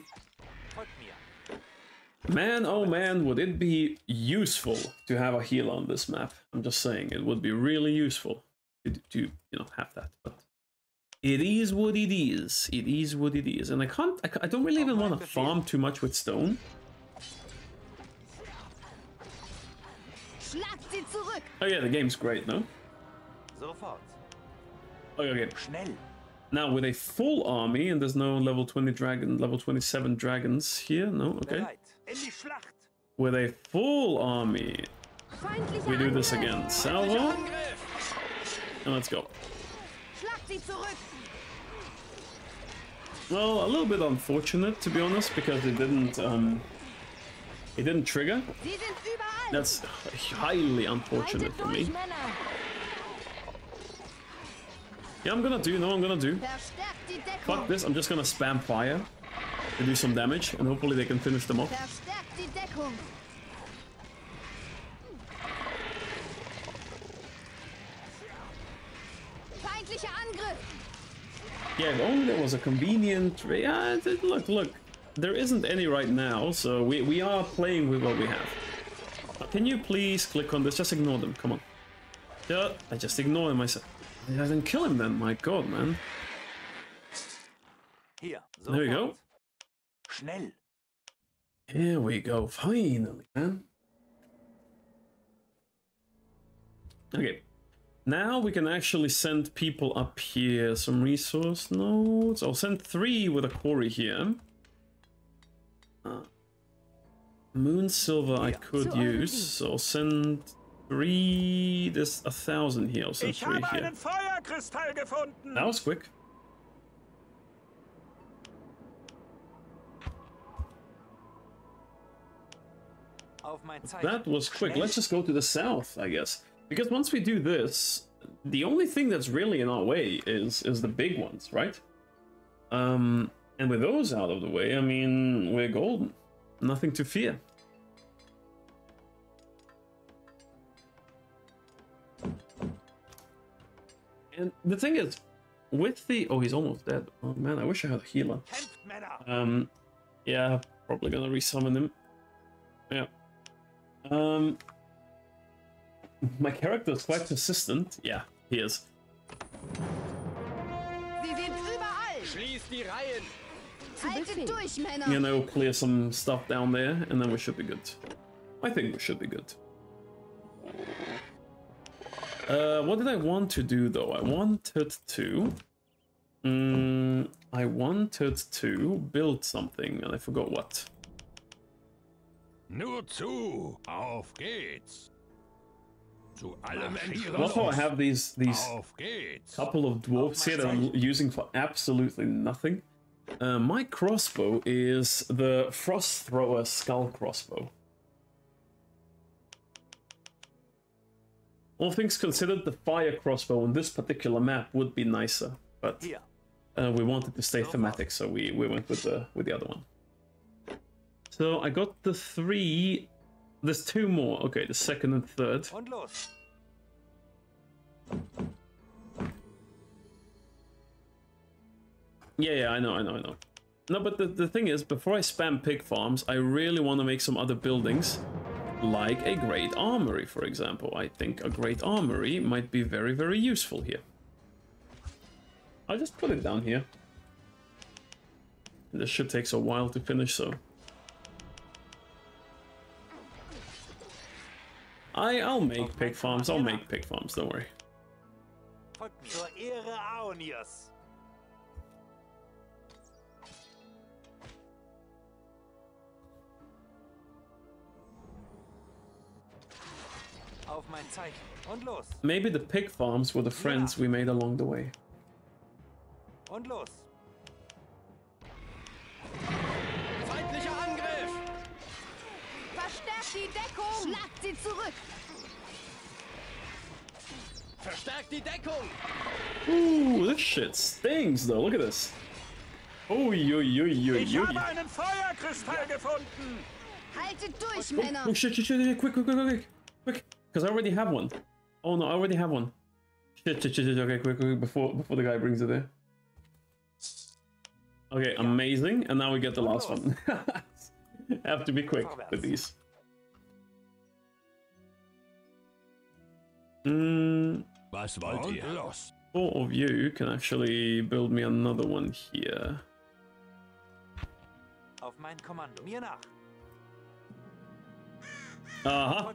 Folgt mir. Man, oh man, would it be useful to have a heal on this map? I'm just saying, it would be really useful to, to you know, have that. But it is what it is. It is what it is, and I can't. I, I don't really even want to farm too much with stone. Schlagt sie zurück! Oh yeah, the game's great, no? Oh, okay, okay. Now with a full army, and there's no level 20 dragon, level 27 dragons here. No, okay. Bereit. In die Schlacht. With a full army, we do this again. Salvo, and let's go. Schlagt sie zurück! Well, a little bit unfortunate to be honest, because it didn't um, it didn't trigger. Sie sind überall! That's highly unfortunate for me. Yeah, I'm gonna do. No, I'm gonna do. Verstärkt die Deckung! Fuck this. I'm just gonna spam fire to do some damage, and hopefully they can finish them off. Verstärkt die Deckung! Feindlicher Angriff! Yeah, if only there was a convenient. Yeah, look, look. There isn't any right now, so we we are playing with what we have. Can you please click on this? Just ignore them. Come on. Yeah, I just ignore them myself. I didn't kill him then. My God, man. Here, There we go. Schnell. Here we go. Finally, man. Okay. Now we can actually send people up here. Some resource nodes. I'll send three with a quarry here. Uh, moon silver I could So use. we. So I'll send three. There's a thousand here. I'll send Ich three habe here. einen Feuerkristall gefunden. That was quick. That was quick. Let's just go to the south, I guess. Because once we do this, the only thing that's really in our way is is the big ones, right? Um, and with those out of the way, I mean, we're golden. Nothing to fear. And the thing is, with the oh, he's almost dead. Oh man, I wish I had a healer. Um, yeah, probably gonna resummon him. Yeah. Um, my character is quite persistent. Yeah, he is. Sie sind überall. Schließt die Reihen. Haltet durch, Männer. You know, clear some stuff down there, and then we should be good. I think we should be good. Uh, what did I want to do though? I wanted to. Mm, I wanted to build something, and I forgot what. Nur zu. Auf geht's. Zu allem Love how I have these these Auf geht's. couple of dwarves here that I'm using for absolutely nothing. Uh, my crossbow is the Frost Thrower Skull Crossbow. All things considered, the fire crossbow on this particular map would be nicer, but uh, we wanted to stay thematic, so we, we went with the with the other one. So I got the three. There's two more. Okay, the second and third. Yeah, yeah, I know, I know, I know. No, but the, the thing is, before I spam pig farms, I really want to make some other buildings, like a great armory, for example. I think a great armory might be very, very useful here. I'll just put it down here. This should takes a while to finish, so... I, I'll make pig farms, I'll make pig farms, don't worry. Zur Ehre Aonirs! Auf mein Zeichen. Und los! Maybe the pig farms were the friends we made along the way. Und los! Die Deckung. Schlagt sie zurück. Verstärkt die Deckung. Ooh, this shit stings though. Look at this. Oh, yo, yo, yo, yo. Ich habe einen Feuerkristall gefunden. Haltet durch, oh, Männer. Oh shit, shit, shit, shit, quick, quick, quick, quick, quick. Because I already have one. Oh no, I already have one. Shit, shit, shit, shit. Okay, quick, quick, before before the guy brings it there. Okay, amazing. And now we get the last one. have to be quick with these. Mm, Was wollt Und ihr? los. four of you can actually build me another one here. Auf mein Kommando. Mir nach. Uh-huh.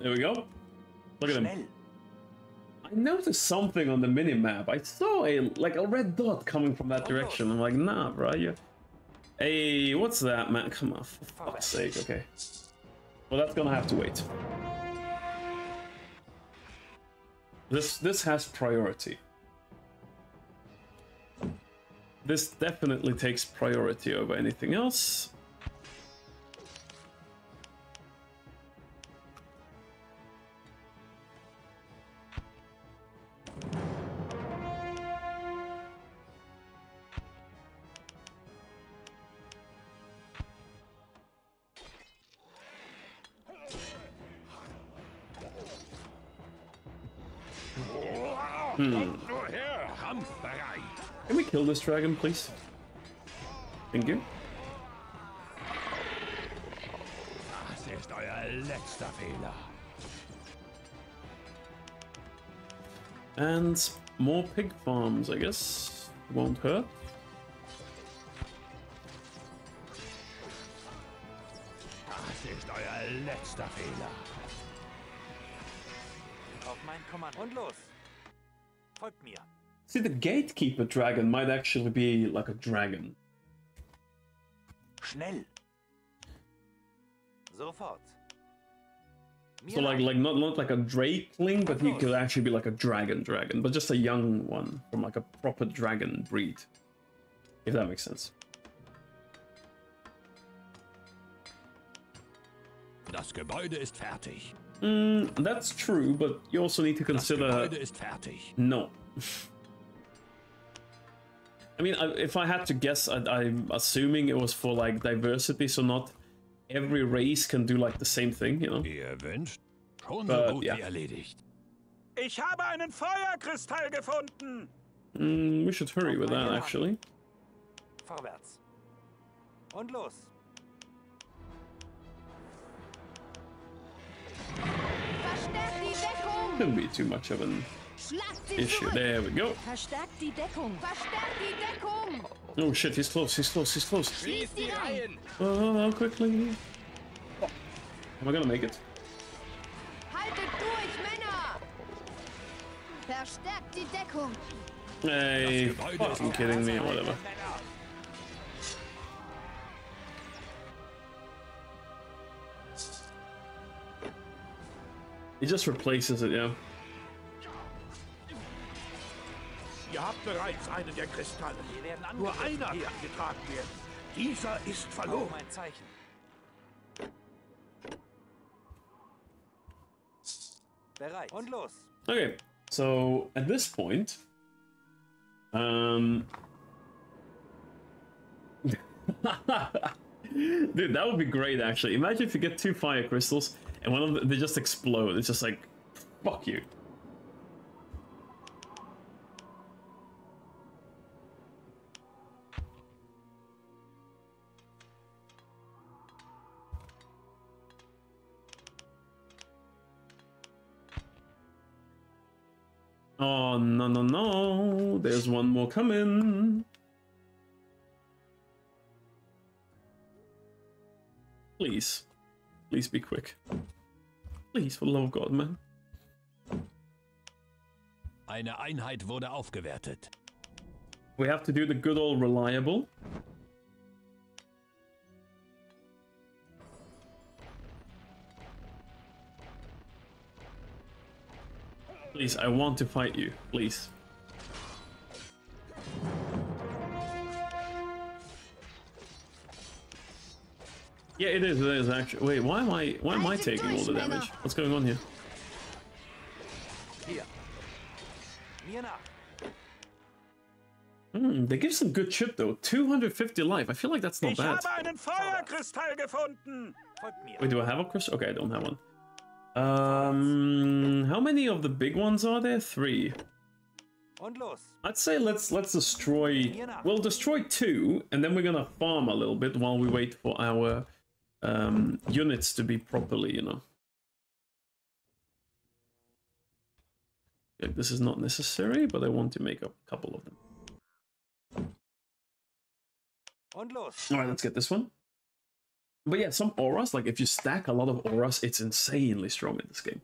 There we go. Look at him. I noticed something on the minimap. I saw a like a red dot coming from that direction. I'm like, nah, bro. You... Hey, what's that, man? Come on, for fuck's sake. Okay. Well, that's gonna have to wait. This this has priority. This definitely takes priority over anything else. This dragon, please? Thank you. Das ist euer letzter Fehler. And more pig farms, I guess. Won't hurt. Das ist euer letzter Fehler. Auf mein Kommando. Und los! Folgt mir. See, the gatekeeper dragon might actually be like a dragon. Schnell! Sofort! So like like not not like a drakeling, but he could actually be like a dragon dragon, but just a young one from like a proper dragon breed. If that makes sense. Das Gebäude ist fertig. Mm, that's true, but you also need to consider. Gebäude ist fertig. No. I mean, I- if I had to guess, I, I'm assuming it was for like diversity, so not every race can do like the same thing, you know. Ihr wünscht. Schon so But, gut yeah. wie erledigt. Ich habe einen Feuerkristall gefunden. Mm, we should hurry with that, actually. Vorwärts. Und los. Verstärkt die Deckung! Shouldn't be too much of an Schlagt sie issue. There we go. Verstärkt die Deckung! Verstärkt die Deckung! Oh shit, he's close, he's close, he's close. Schließt die Reihen. Oh, quickly. Am I gonna make it? Haltet durch, Männer! Verstärkt die Deckung! Hey, Das Gebäude fucking kidding me, or whatever. He just replaces it, yeah. Ihr habt bereits einen der Kristalle. Wir werden Nur angegriffen. einer Hier. kann getragen werden. Dieser ist Oh, verloren. mein Zeichen. Bereit. Und los. Okay, so at this point, um, dude, that would be great. Actually, imagine if you get two fire crystals and one of them they just explode. It's just like, fuck you. Oh no no no! There's one more coming. Please, please be quick. Please, for the love of God, man. Eine Einheit wurde aufgewertet. We have to do the good old reliable. Please, I want to fight you. Please. Yeah, it is. It is actually. Wait, why am I? Why am I taking all the damage? What's going on here? Hier. Mir. Hmm, they give some good shit though. 250 life. I feel like that's not bad. habe einen Feuerkristall gefunden. Folgt mir. Wait, do I have a crystal? Okay, I don't have one. Um, how many of the big ones are there? Three. I'd say let's let's destroy. We'll destroy two, and then we're gonna farm a little bit while we wait for our um, units to be properly, you know. This is not necessary, but I want to make up a couple of them. All right, let's get this one. But yeah, some auras, like if you stack a lot of auras, it's insanely strong in this game.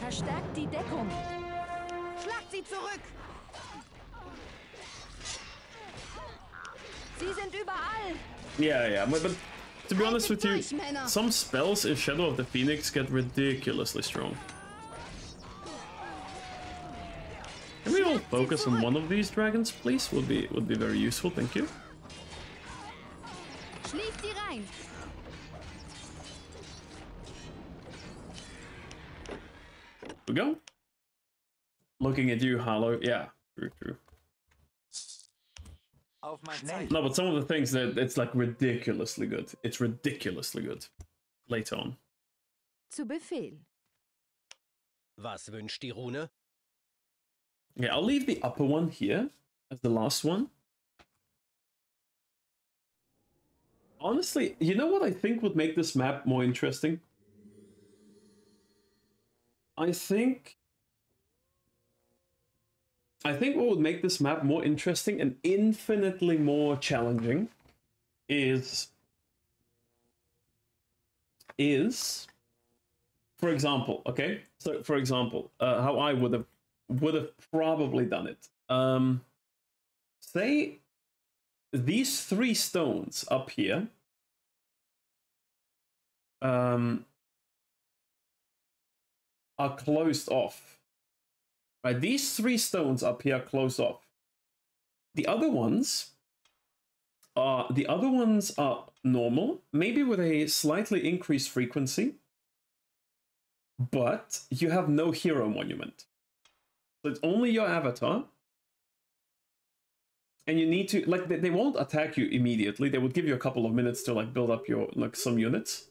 Verstärkt die Deckung! Schlagt sie zurück! Sie sind überall! Yeah, yeah, but, but to be honest with you, some spells in Shadow of the Phoenix get ridiculously strong. Can we all focus on one of these dragons, please? Would be would be very useful, thank you. Schließt we go. Looking at you, Hollow. Yeah, true, true. Auf mein No, but some of the things that it's like ridiculously good. It's ridiculously good. Later on. Zu Befehl. Was wünscht die Rune? Yeah, I'll leave the upper one here as the last one. Honestly, you know what I think would make this map more interesting? I think. I think what would make this map more interesting and infinitely more challenging is. Is. For example, okay? So, for example, uh, how I would have would have probably done it. Um, say these three stones up here um, are closed off. Right, these three stones up here are closed off. The other ones are the other ones are normal, maybe with a slightly increased frequency, but you have no hero monument. So it's only your avatar. And you need to like they, they won't attack you immediately. They would give you a couple of minutes to like build up your like some units.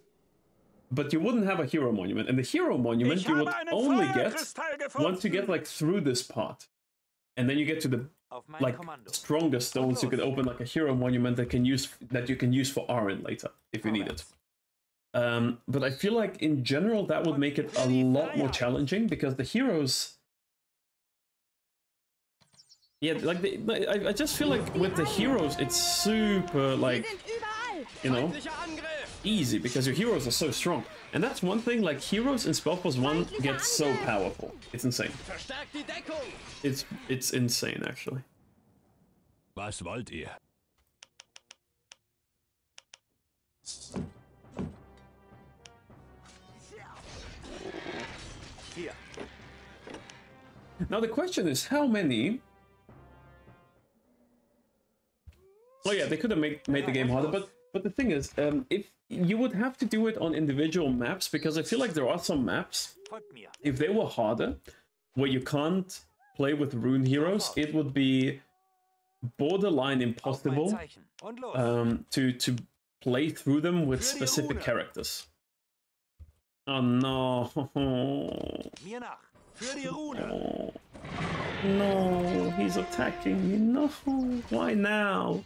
But you wouldn't have a hero monument. And the hero monument you would only get once you get like through this part. And then you get to the like Kommando. stronger stones you can open like a hero monument that can use that you can use for Arin later if you need it. Um, but I feel like in general that would make it a lot more challenging because the heroes. Yeah, like the, the- I, I just feel like with the heroes it's super like you know easy because your heroes are so strong, and that's one thing. Like heroes in Spellforce One get so powerful, it's insane. Verstärkt die Deckung! It's it's insane actually. Was wollt ihr? Now the question is, how many? Oh yeah, they could have made made the game harder, but but the thing is, um, if you would have to do it on individual maps because I feel like there are some maps if they were harder, where you can't play with rune heroes, it would be borderline impossible um, to to play through them with specific characters. Oh no! Oh. No, he's attacking me. No, why now?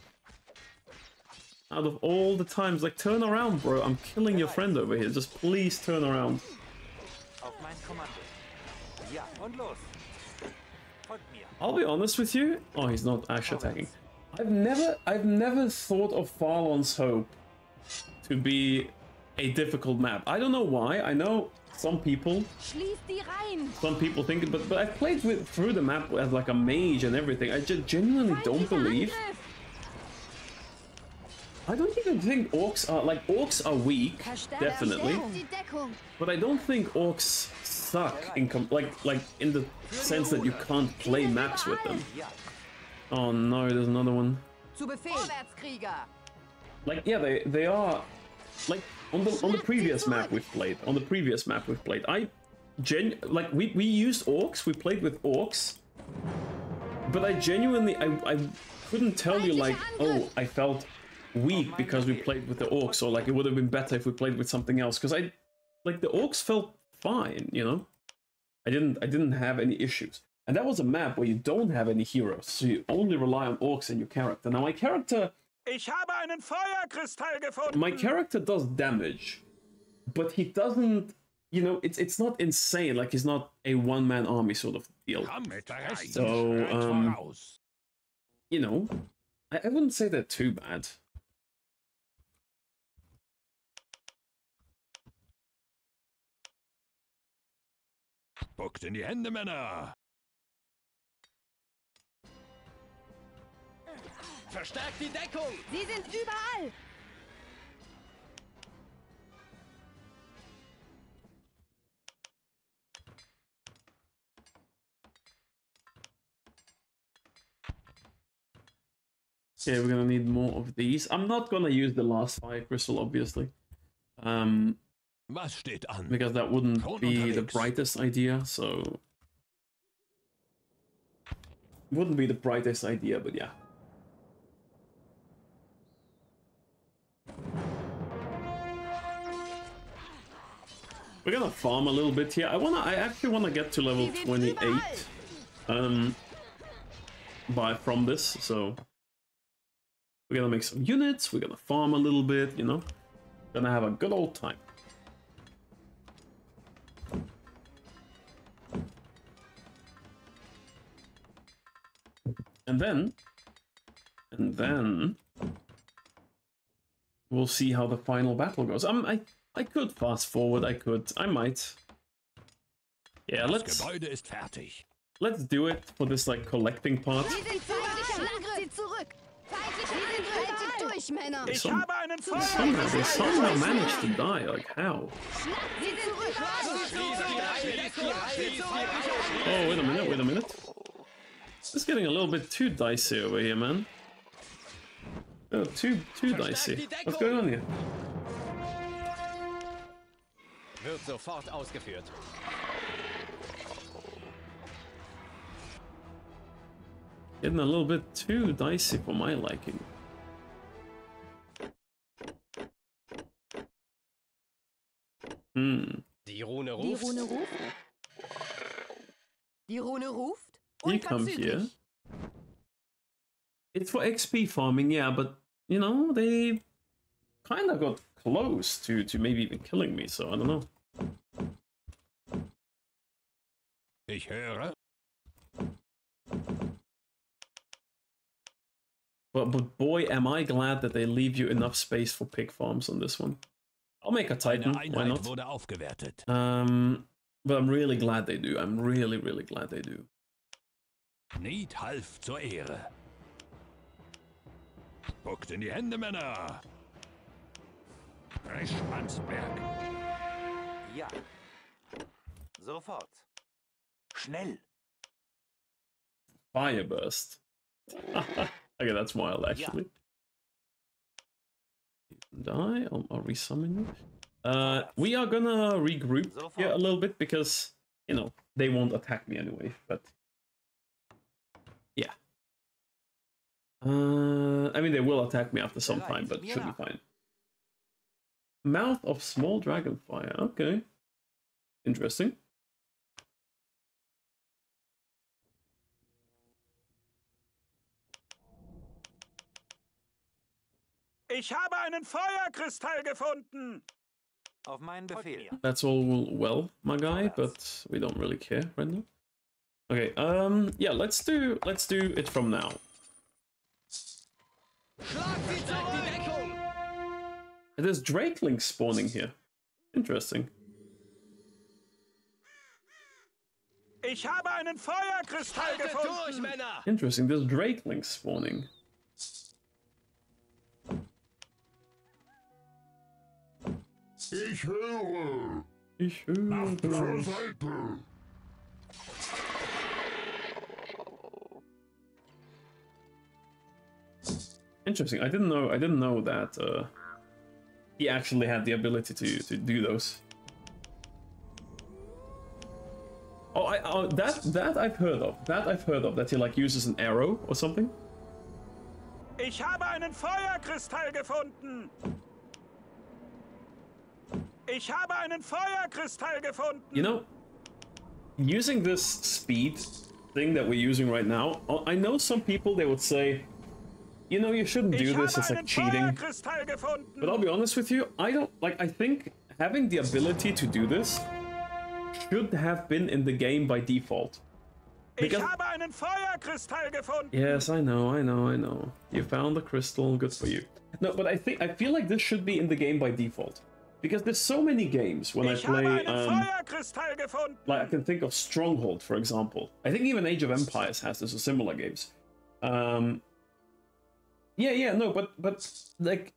Out of all the times, like turn around, bro. I'm killing your friend over here. Just please turn around. Auf mein Kommando. Ja, und los. Folgt mir. I'll be honest with you. Oh, he's not actually attacking. I've never, I've never thought of Farlon's Hope to be a difficult map. I don't know why. I know some people, Schließ die rein. some people think it, but but I've played with through the map as like a mage and everything. I just genuinely don't believe. I don't even think orcs are like orcs are weak, definitely. But I don't think orcs suck in com- like like in the sense that you can't play maps with them. Oh no, there's another one. Like yeah, they they are like on the on the previous map we've played. On the previous map we've played, I gen like we we used orcs. We played with orcs, but I genuinely I I couldn't tell you like oh I felt weak because we played with the orcs or like it would have been better if we played with something else because I like the orcs felt fine, you know. I didn't I didn't have any issues. And that was a map where you don't have any heroes, so you only rely on orcs and your character. Now my character Ich habe einen Feuerkristall gefunden. my character does damage, but he doesn't. You know, it's it's not insane. Like he's not a one man army sort of deal. So, um. You know, I, I wouldn't say they're too bad. Spuckt in die Hände, Männer. Verstärkt die Deckung! Sie sind überall. Yeah, we're gonna need more of these. I'm not gonna use the last fire crystal, obviously, um, Was steht an? Because that wouldn't Schon be the brightest idea. So, wouldn't be the brightest idea, but yeah. We're gonna farm a little bit here. I wanna, I actually wanna get to level 28, um, by from this. So we're gonna make some units. We're gonna farm a little bit. You know, gonna have a good old time. And then, and then, we'll see how the final battle goes. Um, I, I could fast forward. I could. I might. Yeah, let's Gebäude ist fertig. let's do it for this like collecting part. Sie sind feindlicher Angriff. Zurück. Feindlicher Angriff. Haltet durch, Männer. Ich Some- habe einen Somehow they somehow managed to die. Like how? Oh wait a minute. Wait a minute. This is getting a little bit too dicey over here, man. Oh, too, too dicey. What's going on here? Wird sofort ausgeführt. Getting a little bit too dicey for my liking. Hmm. Die Rune ruft. Die. Rune ruft. Die Rune ruft. You come here. It's for XP farming, yeah, but you know they kind of got close to to maybe even killing me, so I don't know. Ich höre. But but boy, am I glad that they leave you enough space for pig farms on this one. I'll make a Titan. Why not? wurde aufgewertet. Um, but I'm really glad they do. I'm really really glad they do. Need half zur Ehre. Spuckt in die Hände, Männer. Reschmannsberg. Ja. Sofort. Schnell. Fireburst. okay, that's wild actually. Die. I'll, I'll resummon you. Uh, we are gonna regroup here a little bit because you know they won't attack me anyway. But Uh, I mean they will attack me after some time, but should be fine. Mouth of small dragonfire. Okay. Interesting. Ich habe einen Feuerkristall gefunden. Auf meinen Befehl. That's all well, my guy, but we don't really care right now. Okay, um, yeah, let's do let's do it from now. There's Drakelings spawning here. Interesting. Ich habe einen Feuerkristall Haltet durch, gefunden. Interesting. There's Drakelings spawning. Ich höre. Ich höre. Seite. Interesting. I didn't know. I didn't know that uh, he actually had the ability to to do those. Oh, I, oh, that that I've heard of. That I've heard of. That he like uses an arrow or something. Ich habe einen Feuerkristall gefunden. Ich habe einen Feuerkristall gefunden. You know, using this speed thing that we're using right now, I know some people they would say, you know, you shouldn't do this. It's like cheating. But I'll be honest with you, I don't like. I think having the ability to do this should have been in the game by default. Because habe einen Feuerkristall gefunden. yes, I know, I know, I know. You found the crystal. Good for you. No, but I think I feel like this should be in the game by default because there's so many games when I play. Um, like I can think of Stronghold, for example. I think even Age of Empires has this or similar games. Um, yeah, yeah, no, but but like,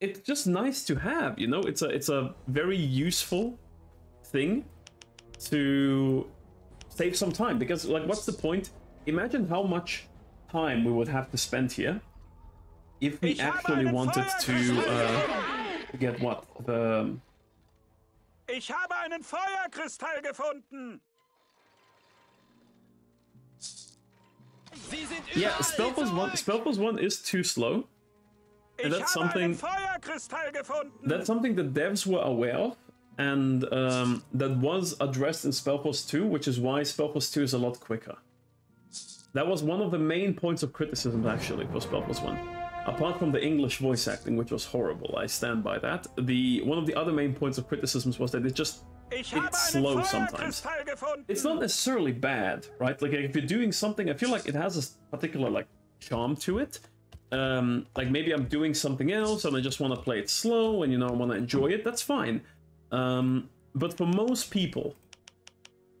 it's just nice to have. You know, it's a it's a very useful thing to save some time because like, what's the point? Imagine how much time we would have to spend here if we actually wanted to uh, get what the Ich habe einen Feuerkristall gefunden. Yeah, one, zurück! Spellforce one is too slow. Ich that's something-. That's something the devs were aware of, and um, that was addressed in Spellforce 2, which is why Spellforce 2 is a lot quicker. That was one of the main points of criticism, actually, for Spellforce 1. Apart from the English voice acting, which was horrible, I stand by that. The one of the other main points of criticisms was that it just it's slow sometimes. It's not necessarily bad, right? Like if you're doing something, I feel like it has a particular like charm to it. Um, like maybe I'm doing something else and I just want to play it slow and you know I want to enjoy it. That's fine. Um, but for most people,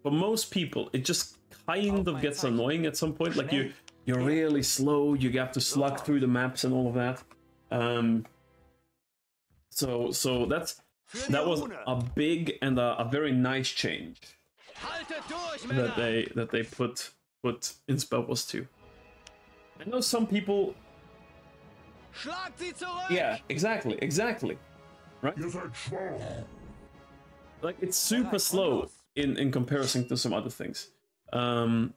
for most people, it just kind of gets annoying at some point. Like you, you're really slow. You have to slug through the maps and all of that. Um, so so that's Für die that was a big and a, a very nice change Haltet durch, Männer! that they that they put put in Spellforce 2. I know some people Schlagt sie zurück! Yeah, exactly, exactly. Right? Like it's super slow in in comparison to some other things. Um,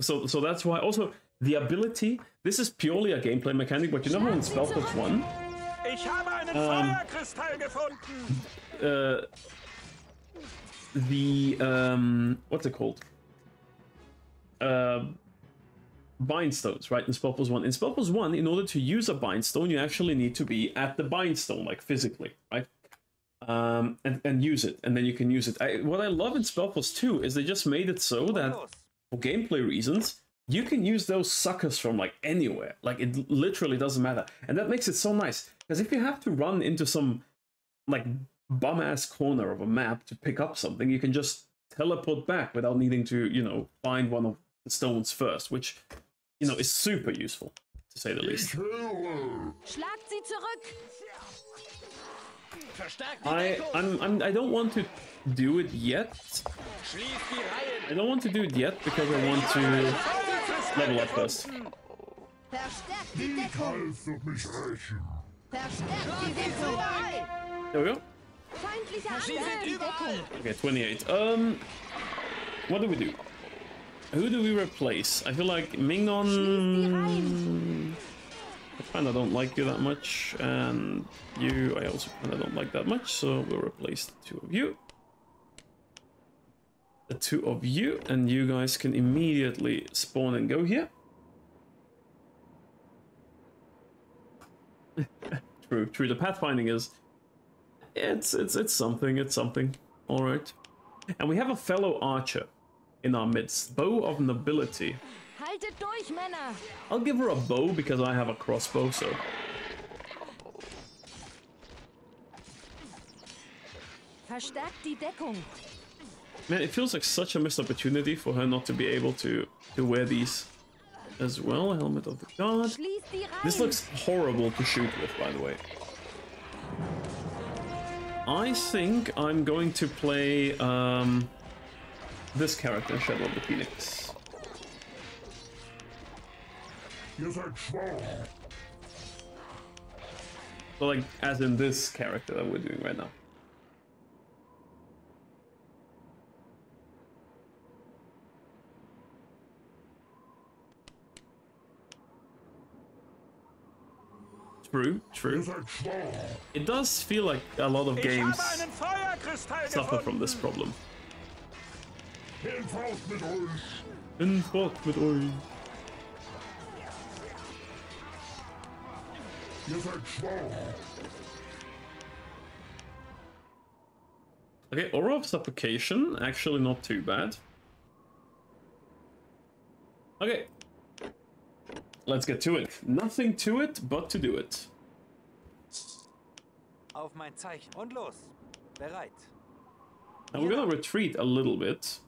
so so that's why also the ability. This is purely a gameplay mechanic, but you know how in Spellforce One, Ich habe einen Ähm. Feuerkristall gefunden. uh, the um, what's it called? Uh, bind stones, right? In Spellforce One. In Spellforce One, in order to use a bindstone, you actually need to be at the bindstone, like physically, right? Um, and and use it, and then you can use it. I, what I love in Spellforce Two is they just made it so that for gameplay reasons, you can use those suckers from like anywhere. Like it literally doesn't matter, and that makes it so nice. Because if you have to run into some like bum ass corner of a map to pick up something, you can just teleport back without needing to, you know, find one of the stones first, which you know is super useful to say the least. Schlagt sie zurück! Verstärkt die I I'm, I'm I don't want to do it yet. Schließt die Reihen! I don't want to do it yet because I want to level up first. Verstärkt die Deckung! Verstärkt die Deckung! There we go. Feindliche Sie sind Angriff! überall! Okay, 28. Um, what do we do? Who do we replace? I feel like Mingnon. I kind of don't like you that much, and you I also kind of don't like that much, so we'll replace the two of you. The two of you, and you guys can immediately spawn and go here. true, true. The pathfinding is it's it's it's something. It's something. All right. And we have a fellow archer in our midst, bow of nobility. Haltet durch, Männer! I'll give her a bow because I have a crossbow. So Verstärkt die Deckung! man, it feels like such a missed opportunity for her not to be able to to wear these as well. Helmet of the god. Schließt die Reihen! This looks horrible to shoot with, by the way. I think I'm going to play um, this character, Shadow of the Phoenix. So, like, as in this character that we're doing right now. True, true. It does feel like a lot of games habe einen Feuerkristall suffer from this problem. Hinfort mit euch. Okay, Aura of Suffocation, actually not too bad. Okay. Let's get to it. Nothing to it but to do it. Auf mein Zeichen. Und los. Bereit. Now we're gonna retreat a little bit.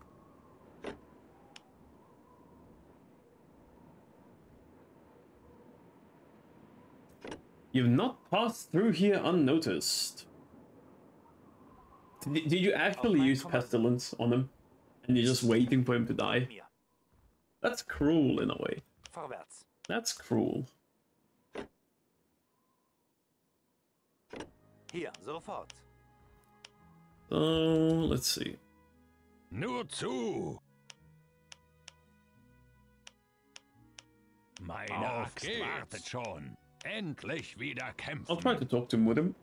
You've not passed through here unnoticed. Did, did you actually my use pestilence on him? And you're just waiting for him to die? That's cruel in a way. Vorwärts. That's cruel. Hier, sofort. So, let's see. Nur zu! Meine Auf Axt geht's. wartet schon. Endlich wieder kämpfen. I'll try to talk to him with him.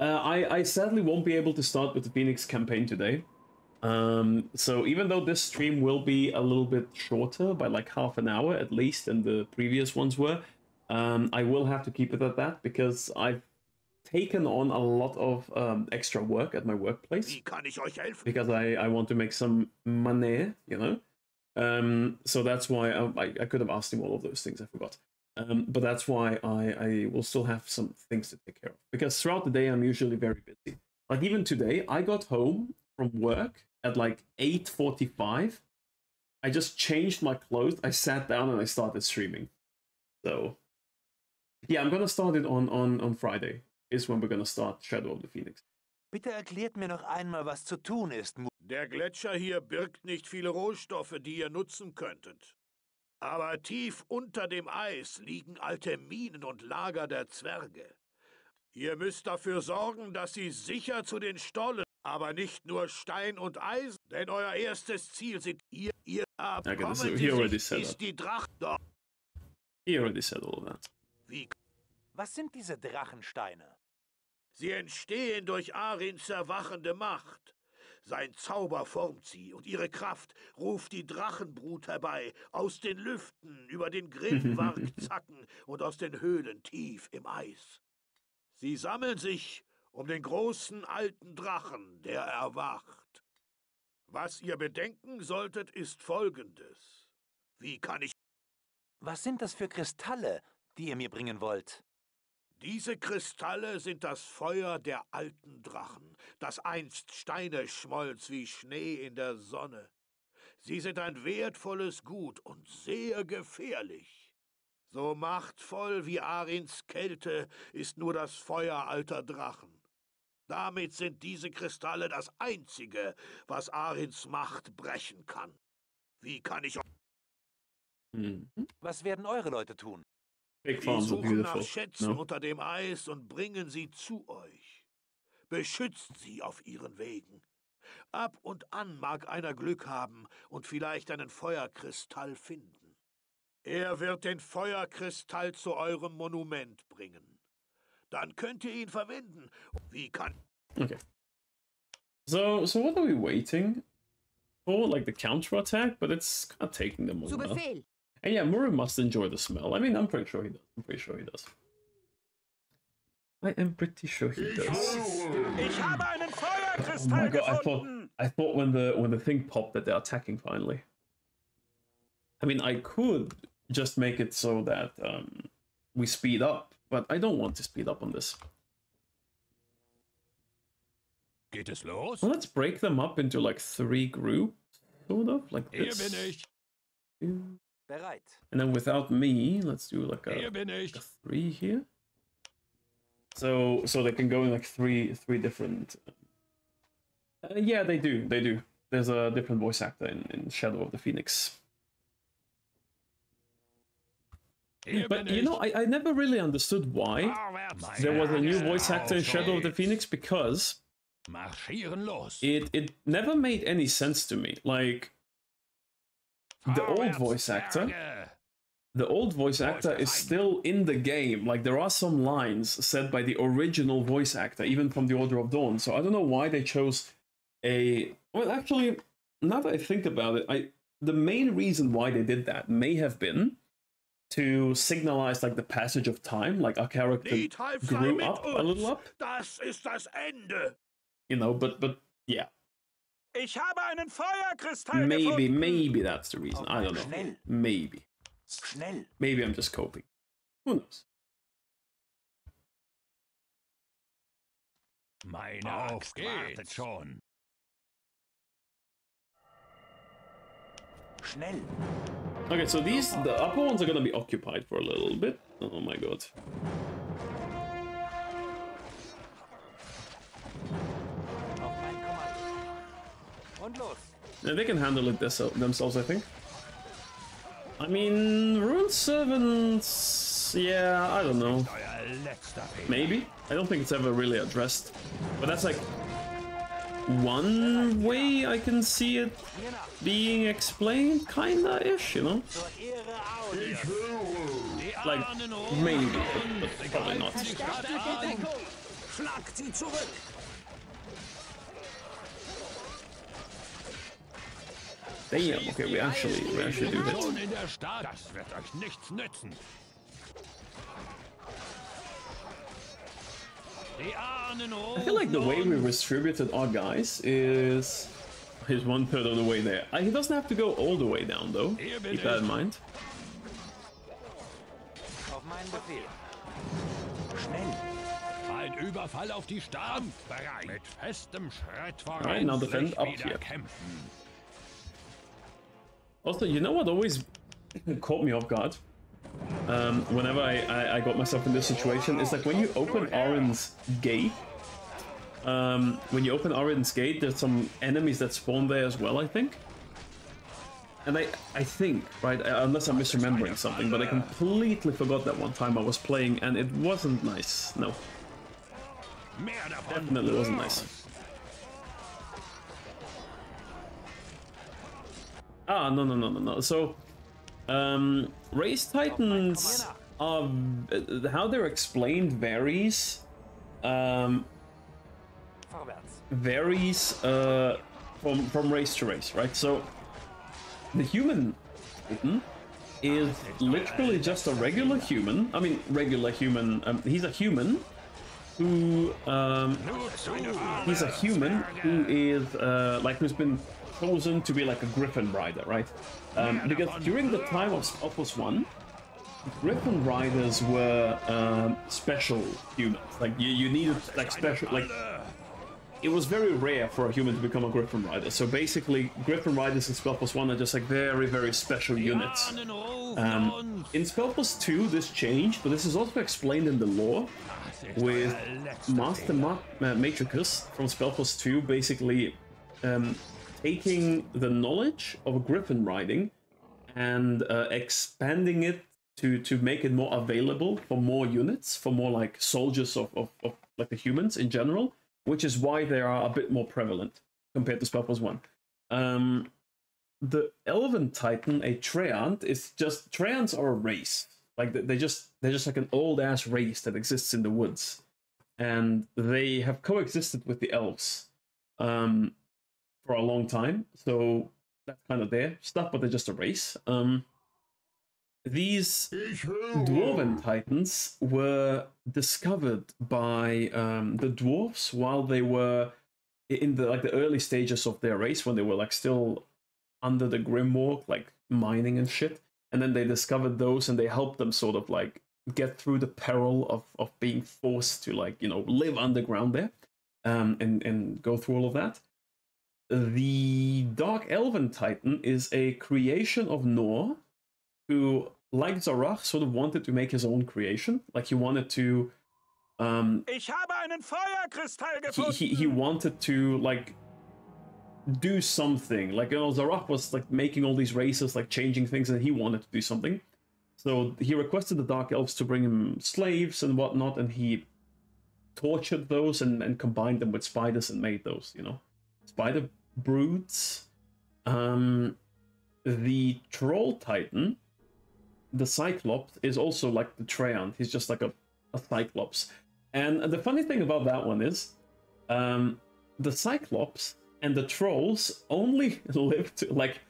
Uh, I, I sadly won't be able to start with the Phoenix campaign today. Um, so even though this stream will be a little bit shorter by like half an hour at least than the previous ones were, um, I will have to keep it at that because I've taken on a lot of um, extra work at my workplace Wie kann ich euch helfen? because I, I want to make some money, you know. Um, so that's why I, I, I could have asked him all of those things. I forgot. Um, but that's why I, I will still have some things to take care of because throughout the day I'm usually very busy. Like even today, I got home from work at like eight forty-five. I just changed my clothes. I sat down and I started streaming. So yeah, I'm gonna start it on on on Friday. Is when we're gonna start Shadow of the Phoenix. Bitte erklärt mir noch einmal, was zu tun ist. Der Gletscher hier birgt nicht viele Rohstoffe, die ihr nutzen könntet. Aber tief unter dem Eis liegen alte Minen und Lager der Zwerge. Ihr müsst dafür sorgen, dass sie sicher zu den Stollen, aber nicht nur Stein und Eisen, denn euer erstes Ziel sind ihr, ihr Okay, this Kommen is, Sie he already sich, said ist that. die Dracht dort. He already said all that. Wie Was sind diese Drachensteine? Sie entstehen durch Arins erwachende Macht. Sein Zauber formt sie und ihre Kraft ruft die Drachenbrut herbei aus den Lüften, über den Grimwarkzacken und aus den Höhlen tief im Eis. Sie sammeln sich um den großen alten Drachen, der erwacht. Was ihr bedenken solltet, ist Folgendes. Wie kann ich Was sind das für Kristalle, die ihr mir bringen wollt? Diese Kristalle sind das Feuer der alten Drachen, das einst Steine schmolz wie Schnee in der Sonne. Sie sind ein wertvolles Gut und sehr gefährlich. So machtvoll wie Arins Kälte ist nur das Feuer alter Drachen. Damit sind diese Kristalle das Einzige, was Arins Macht brechen kann. Wie kann ich Mhm. Was werden eure Leute tun? Farms are suchen nach. Schätzen No? unter dem Eis und bringen sie zu euch. Beschützt sie auf ihren Wegen. Ab und an mag einer Glück haben und vielleicht einen Feuerkristall finden. Er wird den Feuerkristall zu eurem Monument bringen. Dann könnt ihr ihn verwenden. Wie kann Okay. So, so what are we waiting for? Like the counter attack, but it's kind of taking them a Zu while. Befehl. And yeah, Murray must enjoy the smell. I mean, I'm pretty sure he does. I'm pretty sure he does. I am pretty sure he does. Ich habe einen Oh my god! I thought. I thought when the when the thing popped that they're attacking finally. I mean, I could just make it so that um, we speed up, but I don't want to speed up on this. Geht es los? Well, let's break them up into like three groups, sort of like Hier this. bin ich. Bereit. And then without me, let's do like a, Hier bin ich. a three here. So so they can go in like three three different. Uh, yeah, they do. They do. There's a different voice actor in, in Shadow of the Phoenix. Hier But you know, I, I never really understood why there was a new voice actor in Shadow of the. Phoenix because it it never made any sense to me. Like the old voice actor, the old voice actor is still in the game. Like there are some lines said by the original voice actor, even from the Order of Dawn. So I don't know why they chose a. Well, actually, now that I think about it, I the main reason why they did that may have been to signalize like the passage of time, like our character grew up a little up, Das ist das Ende. you know. But but yeah, Ich habe einen Feuerkristall maybe gefunden. maybe that's the reason. I don't know. Schnell. Maybe Schnell. maybe I'm just coping. Who knows? Meine Auf Axt wartet geht's. schon. Schnell. Okay, so these the upper ones are gonna be occupied for a little bit. Oh my god. Oh Auf mein Kommando. Und los. Yeah, they can handle it themselves, I think. I mean, Rune Servants. Yeah, I don't know. Euer letzter Fehler. Maybe. I don't think it's ever really addressed. But that's like one way I can see it being explained, kinda ish, you know? Like, maybe, but, probably not. Damn, okay, we actually, we actually do hit. Schon in der Stadt. Das wird euch nichts nützen. Die Ahnen I feel like the way we distributed our guys is is one third of the way there. He doesn't have to go all the way down though. Keep that in mind. Auf meinen Befehl. Schnell. Ein Überfall auf die Stadt. Bereit. Mit festem Schritt voran. Alright, now defend up here. Also, you know what always caught me off guard? Um, whenever I, I, I got myself in this situation, is like when you open Orin's gate. Um, when you open Orin's gate, there's some enemies that spawn there as well, I think. and I, I think, right, uh, unless I'm misremembering something, but I completely forgot that one time I was playing and it wasn't nice. No. Definitely wasn't nice. Ah, no, no, no, no, no. So, um, Race Titans are, how they're explained varies. Um, varies uh, from from race to race, right? So the human Titan is literally just a regular human. I mean, regular human. Um, he's a human who um, he's a human who is uh, like who's been chosen to be like a griffin rider, right? Um, because during the time of Opus One, Griffin riders were um, special humans. Like you, you needed like special like. It was very rare for a human to become a Griffin rider. So basically, Griffin riders in Spellforce One are just like very, very special units. Um, in Spellforce Two, this changed, but this is also explained in the lore with Master Ma uh, Matricus from Spellforce 2 basically um, taking the knowledge of a Griffin riding and uh, expanding it to to make it more available for more units, for more like soldiers of, of, of like the humans in general, which is why they are a bit more prevalent compared to Spellforce 1. Um, the Elven Titan, a Treant, is just Treants are a race. Like they just they're just like an old ass race that exists in the woods, and they have coexisted with the elves um, for a long time. So that's kind of their stuff, but they're just a race. Um, these dwarven titans were discovered by um, the dwarves while they were in the like the early stages of their race when they were like still under the Grimwalk, like mining and shit. And then they discovered those and they helped them sort of like get through the peril of, of being forced to like you know live underground there um, and and go through all of that. The dark elven titan is a creation of nor who like zarach sort of wanted to make his own creation like he wanted to um ich habe einen Feuerkristall he, gefunden. he, he wanted to like do something. Like you know, Zarach was like making all these races, like changing things, and he wanted to do something. So he requested the Dark Elves to bring him slaves and whatnot, and he tortured those and, and combined them with spiders and made those, you know, spider broods. Um, the Troll Titan, the Cyclops, is also like the Treant. He's just like a, a Cyclops. And the funny thing about that one is, um, the Cyclops and the trolls only live to like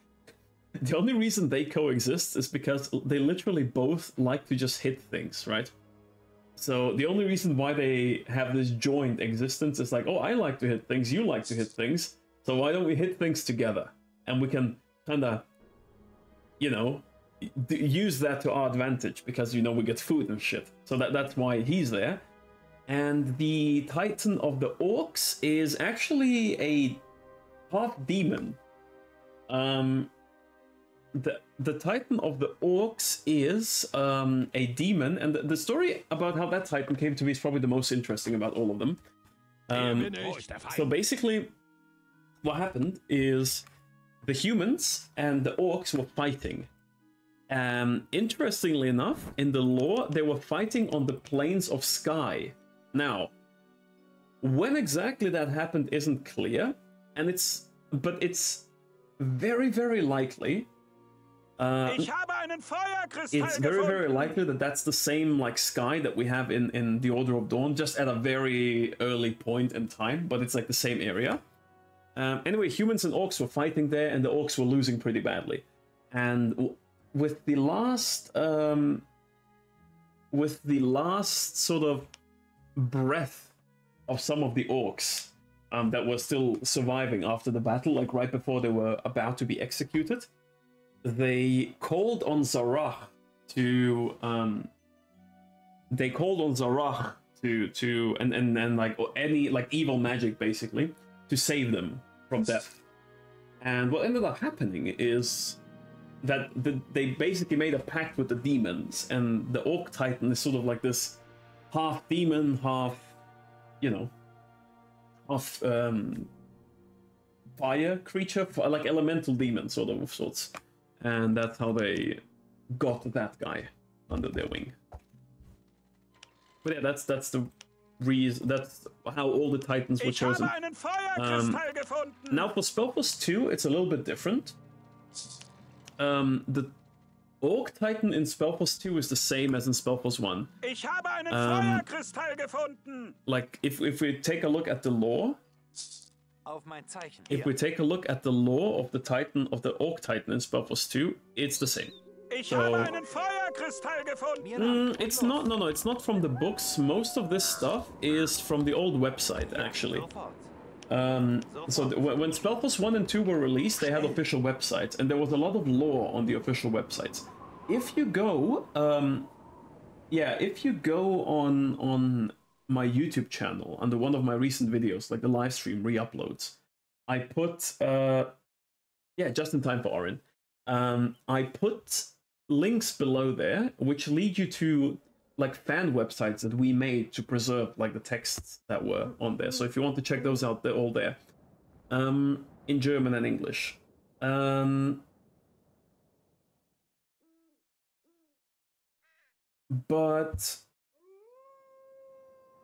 the only reason they coexist is because they literally both like to just hit things, right? So the only reason why they have this joint existence is like, oh, I like to hit things, you like to hit things, so why don't we hit things together? And we can kind of, you know, use that to our advantage because you know we get food and shit. So that that's why he's there. And the Titan of the Orcs is actually a half demon. Um, the the Titan of the Orcs is um, a demon, and the, the story about how that Titan came to be is probably the most interesting about all of them. Um, so basically, what happened is the humans and the orcs were fighting. Um, interestingly enough, in the lore, they were fighting on the plains of Sky. Now, when exactly that happened isn't clear, and it's but it's very very likely. Uh, Ich habe einen Feuerkristall it's very very likely that that's the same like sky that we have in in the Order of Dawn, just at a very early point in time, but it's like the same area. Um, anyway, humans and orcs were fighting there, and the orcs were losing pretty badly. And with the last, um, with the last sort of breath of some of the orcs um, that were still surviving after the battle, like right before they were about to be executed, they called on Zarach to um, they called on Zarach to to and and and like any like evil magic basically to save them from death. And what ended up happening is that the, they basically made a pact with the demons, and the Orc Titan is sort of like this half demon, half you know, half um, fire creature, like elemental demon sort of of sorts. and that's how they got that guy under their wing. But yeah, that's that's the reason. That's how all the Titans were chosen. habe einen Feuerkristall gefunden. Now for Spellforce 2, it's a little bit different. Um, the Orc Titan in Spellforce 2 is the same as in Spellforce 1. Ich habe einen Ähm, Feuerkristall gefunden. Like, if, if we take a look at the lore, Auf mein Zeichen. if we take a look at the lore of the Titan, of the Orc Titan in Spellforce 2, it's the same. Ich So- habe einen Feuerkristall gefunden. Mm, it's not, no, no, it's not from the books. Most of this stuff is from the old website, actually. Um, so when when Spellforce 1 and 2 were released, they had official websites, and there was a lot of lore on the official websites. If you go, um, yeah, if you go on on my YouTube channel under one of my recent videos, like the live stream re-uploads, I put, uh, yeah, just in time for Orin, um, I put links below there which lead you to like fan websites that we made to preserve like the texts that were on there. So if you want to check those out, they're all there. Um, in German and English. Um, but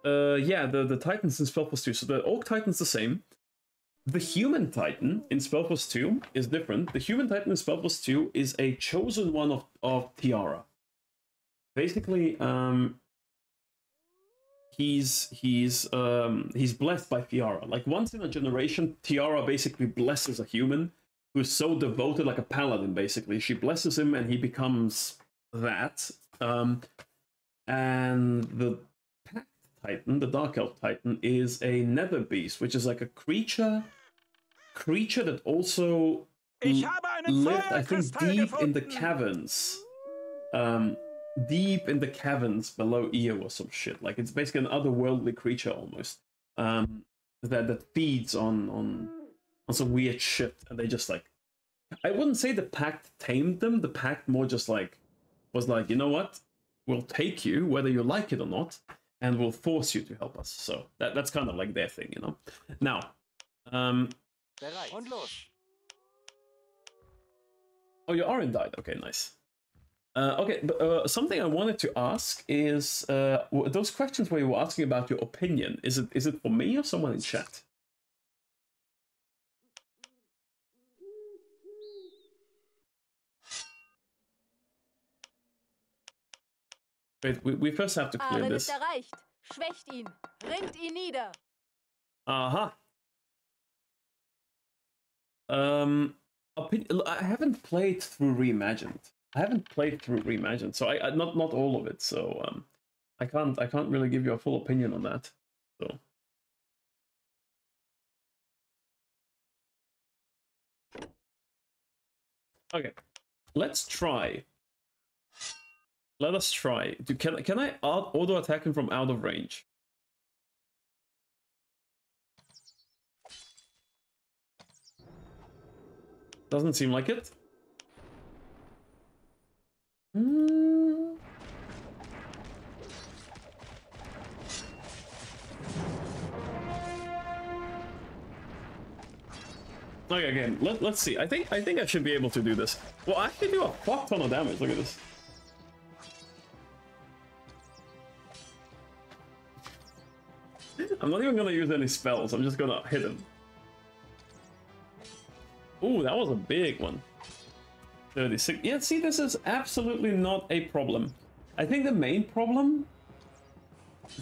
uh, yeah, the the Titans in Spellforce 2. So the Orc Titan's the same. The Human Titan in Spellforce 2 is different. The Human Titan in Spellforce 2 is a chosen one of, of Tiara. Basically, um, he's he's um, he's blessed by Tiara. Like once in a generation, Tiara basically blesses a human who's so devoted, like a paladin. Basically, she blesses him, and he becomes that. Um, and the Pact Titan, the Dark Elf Titan, is a Nether Beast, which is like a creature, creature that also Ich l- habe einen lived, I think, deep in the caverns. Um, deep in the caverns below Eo or some shit. Like it's basically an otherworldly creature almost. Um, that that feeds on on on some weird shit, and they just like. I wouldn't say the pact tamed them. The pact more just like was like, you know what, we'll take you whether you like it or not, and we'll force you to help us. So that that's kind of like their thing, you know. Now, um, Bereit. Und los. Oh, your Orin died. Okay, nice. Uh, okay, but uh, something I wanted to ask is uh, those questions where you were asking about your opinion. Is it is it for me or someone in chat? Wait, we, we first have to clear this. erreicht. Schwächt ihn. Ringt ihn nieder. Aha. Um, I haven't played through Reimagined. I haven't played through Reimagined, so I, I not not all of it. So um, I can't I can't really give you a full opinion on that. So. Okay, let's try. Let us try. Do, can can I auto attack him from out of range? Doesn't seem like it. Hmm. Okay, again, let, let's see. I think I think I should be able to do this. Well, I actually do a fuck ton of damage. Look at this. I'm not even gonna use any spells. I'm just gonna hit him. Ooh, that was a big one. 36. Yeah, see, this is absolutely not a problem. I think the main problem.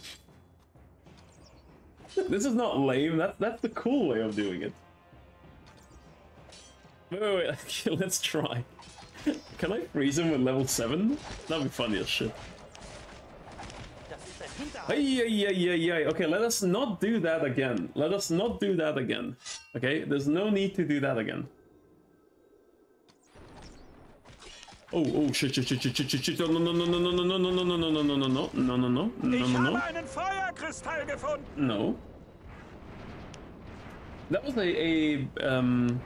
this is not lame. That's that's the cool way of doing it. Wait, wait, wait. Let's try. Can I freeze him with level 7? That'd be funny as shit. Das yeah, yeah, yeah, Ay, ay, ay, ay, ay. Okay, let us not do that again. Let us not do that again. Okay, there's no need to do that again. Oh, oh, shit, shit, shit, shit, shit, shit, shit. No, no, no, no, no, no, no, no, no, no, no, no, no, no, no, no, no, no, no, Ich no, no. habe einen Feuerkristall gefunden. No. That was a, a um,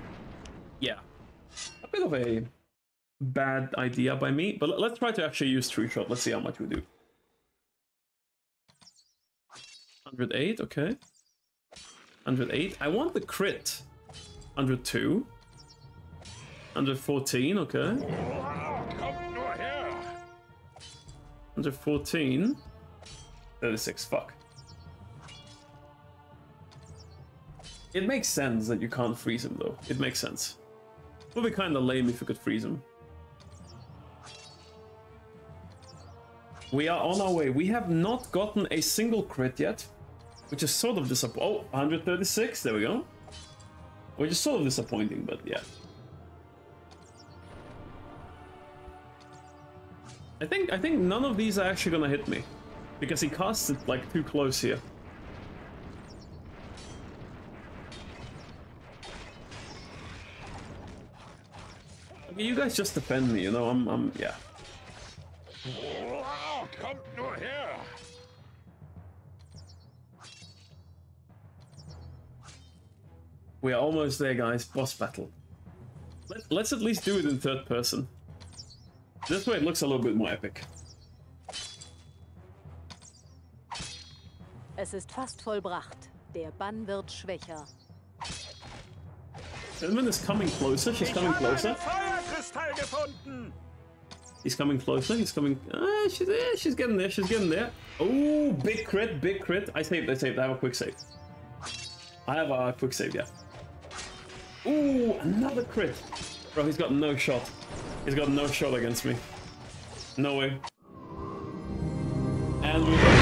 yeah, a bit of a bad idea by me. But let- let's try to actually use Tree Shot. Let's see how much we do. 108, okay. 108. I want the crit. 102. 114, okay. Kommt nur 114. 36, fuck. It makes sense that you can't freeze him though. It makes sense. It Would be kinda lame if you could freeze him. We are on our way. We have not gotten a single crit yet, which is sort of disappointing. Oh, 136, there we go. Which is sort of disappointing, but yeah. I think I think none of these are actually gonna hit me. Because he casts it like too close here. You guys just defend me, you know, I'm I'm yeah. Kommt nur her! We are almost there guys, boss battle. Let, let's at least do it in third person. This way it looks a little bit more epic. Es ist fast vollbracht. Der Bann wird schwächer. Cinnamon is coming closer, she's coming closer. He's coming closer. He's coming. Ah, she's eh, she's getting there. She's getting there. Oh, big crit, big crit. I saved. I saved. I have a quick save. I have a quick save. Yeah. Ooh, another crit. Bro, he's got no shot. He's got no shot against me. No way. And we.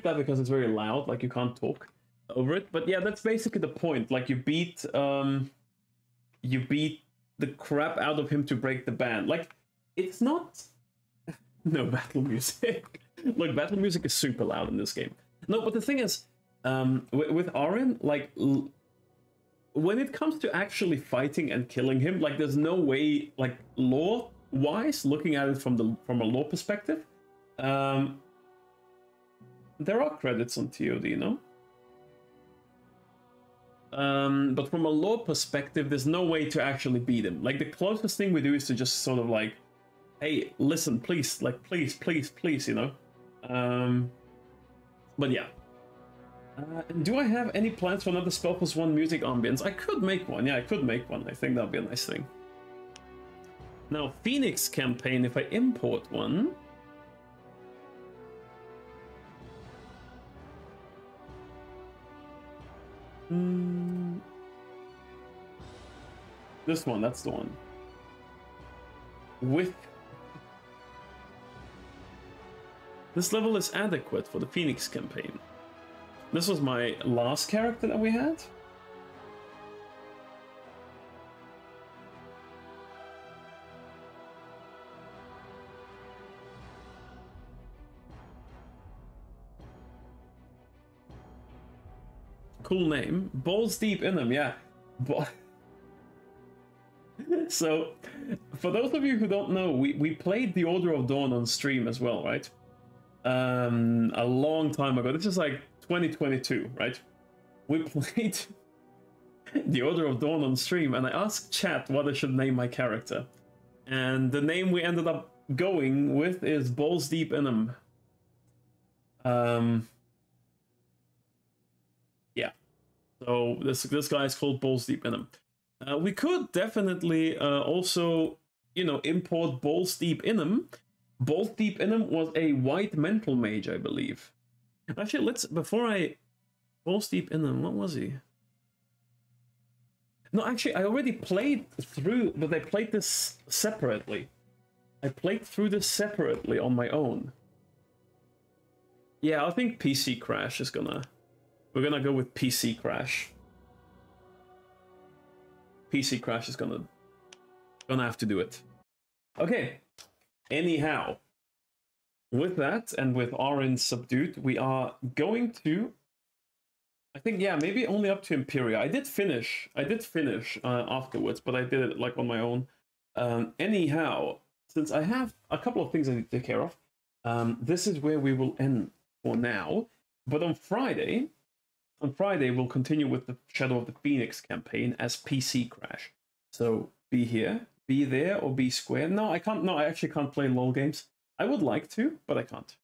Skip that because it's very loud. Like you can't talk over it. But yeah, that's basically the point. Like you beat um, you beat the crap out of him to break the ban. Like it's not no battle music. Look, battle music is super loud in this game. No, but the thing is, um, with, with Arin, like l- when it comes to actually fighting and killing him, like there's no way, like law wise looking at it from the from a law perspective, um, there are credits on TOD, you know. Um, but from a lore perspective, there's no way to actually beat him. Like the closest thing we do is to just sort of like, hey, listen, please, like please, please, please, you know. Um, but yeah. Uh, do I have any plans for another Spellforce One music ambience? I could make one. Yeah, I could make one. I think that'd be a nice thing. Now, Phoenix campaign. If I import one. Hmm. This one, that's the one. With. This level is adequate for the Phoenix campaign. This was my last character that we had. Cool name. Balls deep in them, yeah. So, for those of you who don't know, we, we played The Order of Dawn on stream as well, right? Um, a long time ago. This is like 2022, right? We played The Order of Dawn on stream, and I asked chat what I should name my character. And the name we ended up going with is Balls Deep in them. Um, yeah. So this this guy is called Balls Deep 'em. Uh, we could definitely uh, also, you know, import Balls Deep in 'em. Balls Deep in 'em was a white mental mage, I believe. Actually, let's before I Balls Deep in 'em. What was he? No, actually, I already played through, but I played this separately. I played through this separately on my own. Yeah, I think PC Crash is gonna... We're gonna go with PC Crash. PC Crash is gonna... Gonna have to do it. Okay. Anyhow. With that, and with Arin subdued, we are going to I think yeah, maybe only up to Imperia. I did finish. I did finish uh, afterwards, but I did it like on my own. Um, anyhow, since I have a couple of things I need to take care of, um, this is where we will end for now. But on Friday, on Friday we'll continue with the Shadow of the Phoenix campaign as PC Crash. So be here, be there, or be square. No, I can't. No, I actually can't play LOL games. I would like to, but I can't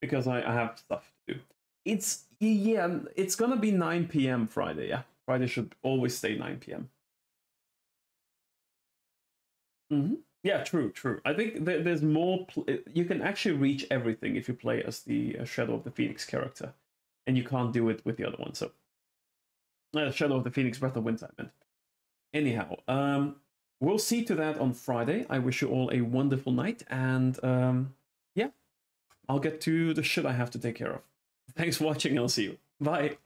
because I, I have stuff to do. It's yeah, it's gonna be 9 p.m. Friday. Yeah, Friday should always stay 9 p.m. Mm-hmm. Yeah, true, true. I think there, there's more. You can actually reach everything if you play as the uh, Shadow of the Phoenix character, and you can't do it with the other one. So, uh, Shadow of the Phoenix, Breath of Wind, I meant. Anyhow, um, we'll see to that on Friday. I wish you all a wonderful night, and um, yeah, I'll get to the shit I have to take care of. Thanks for watching. I'll see you. Bye.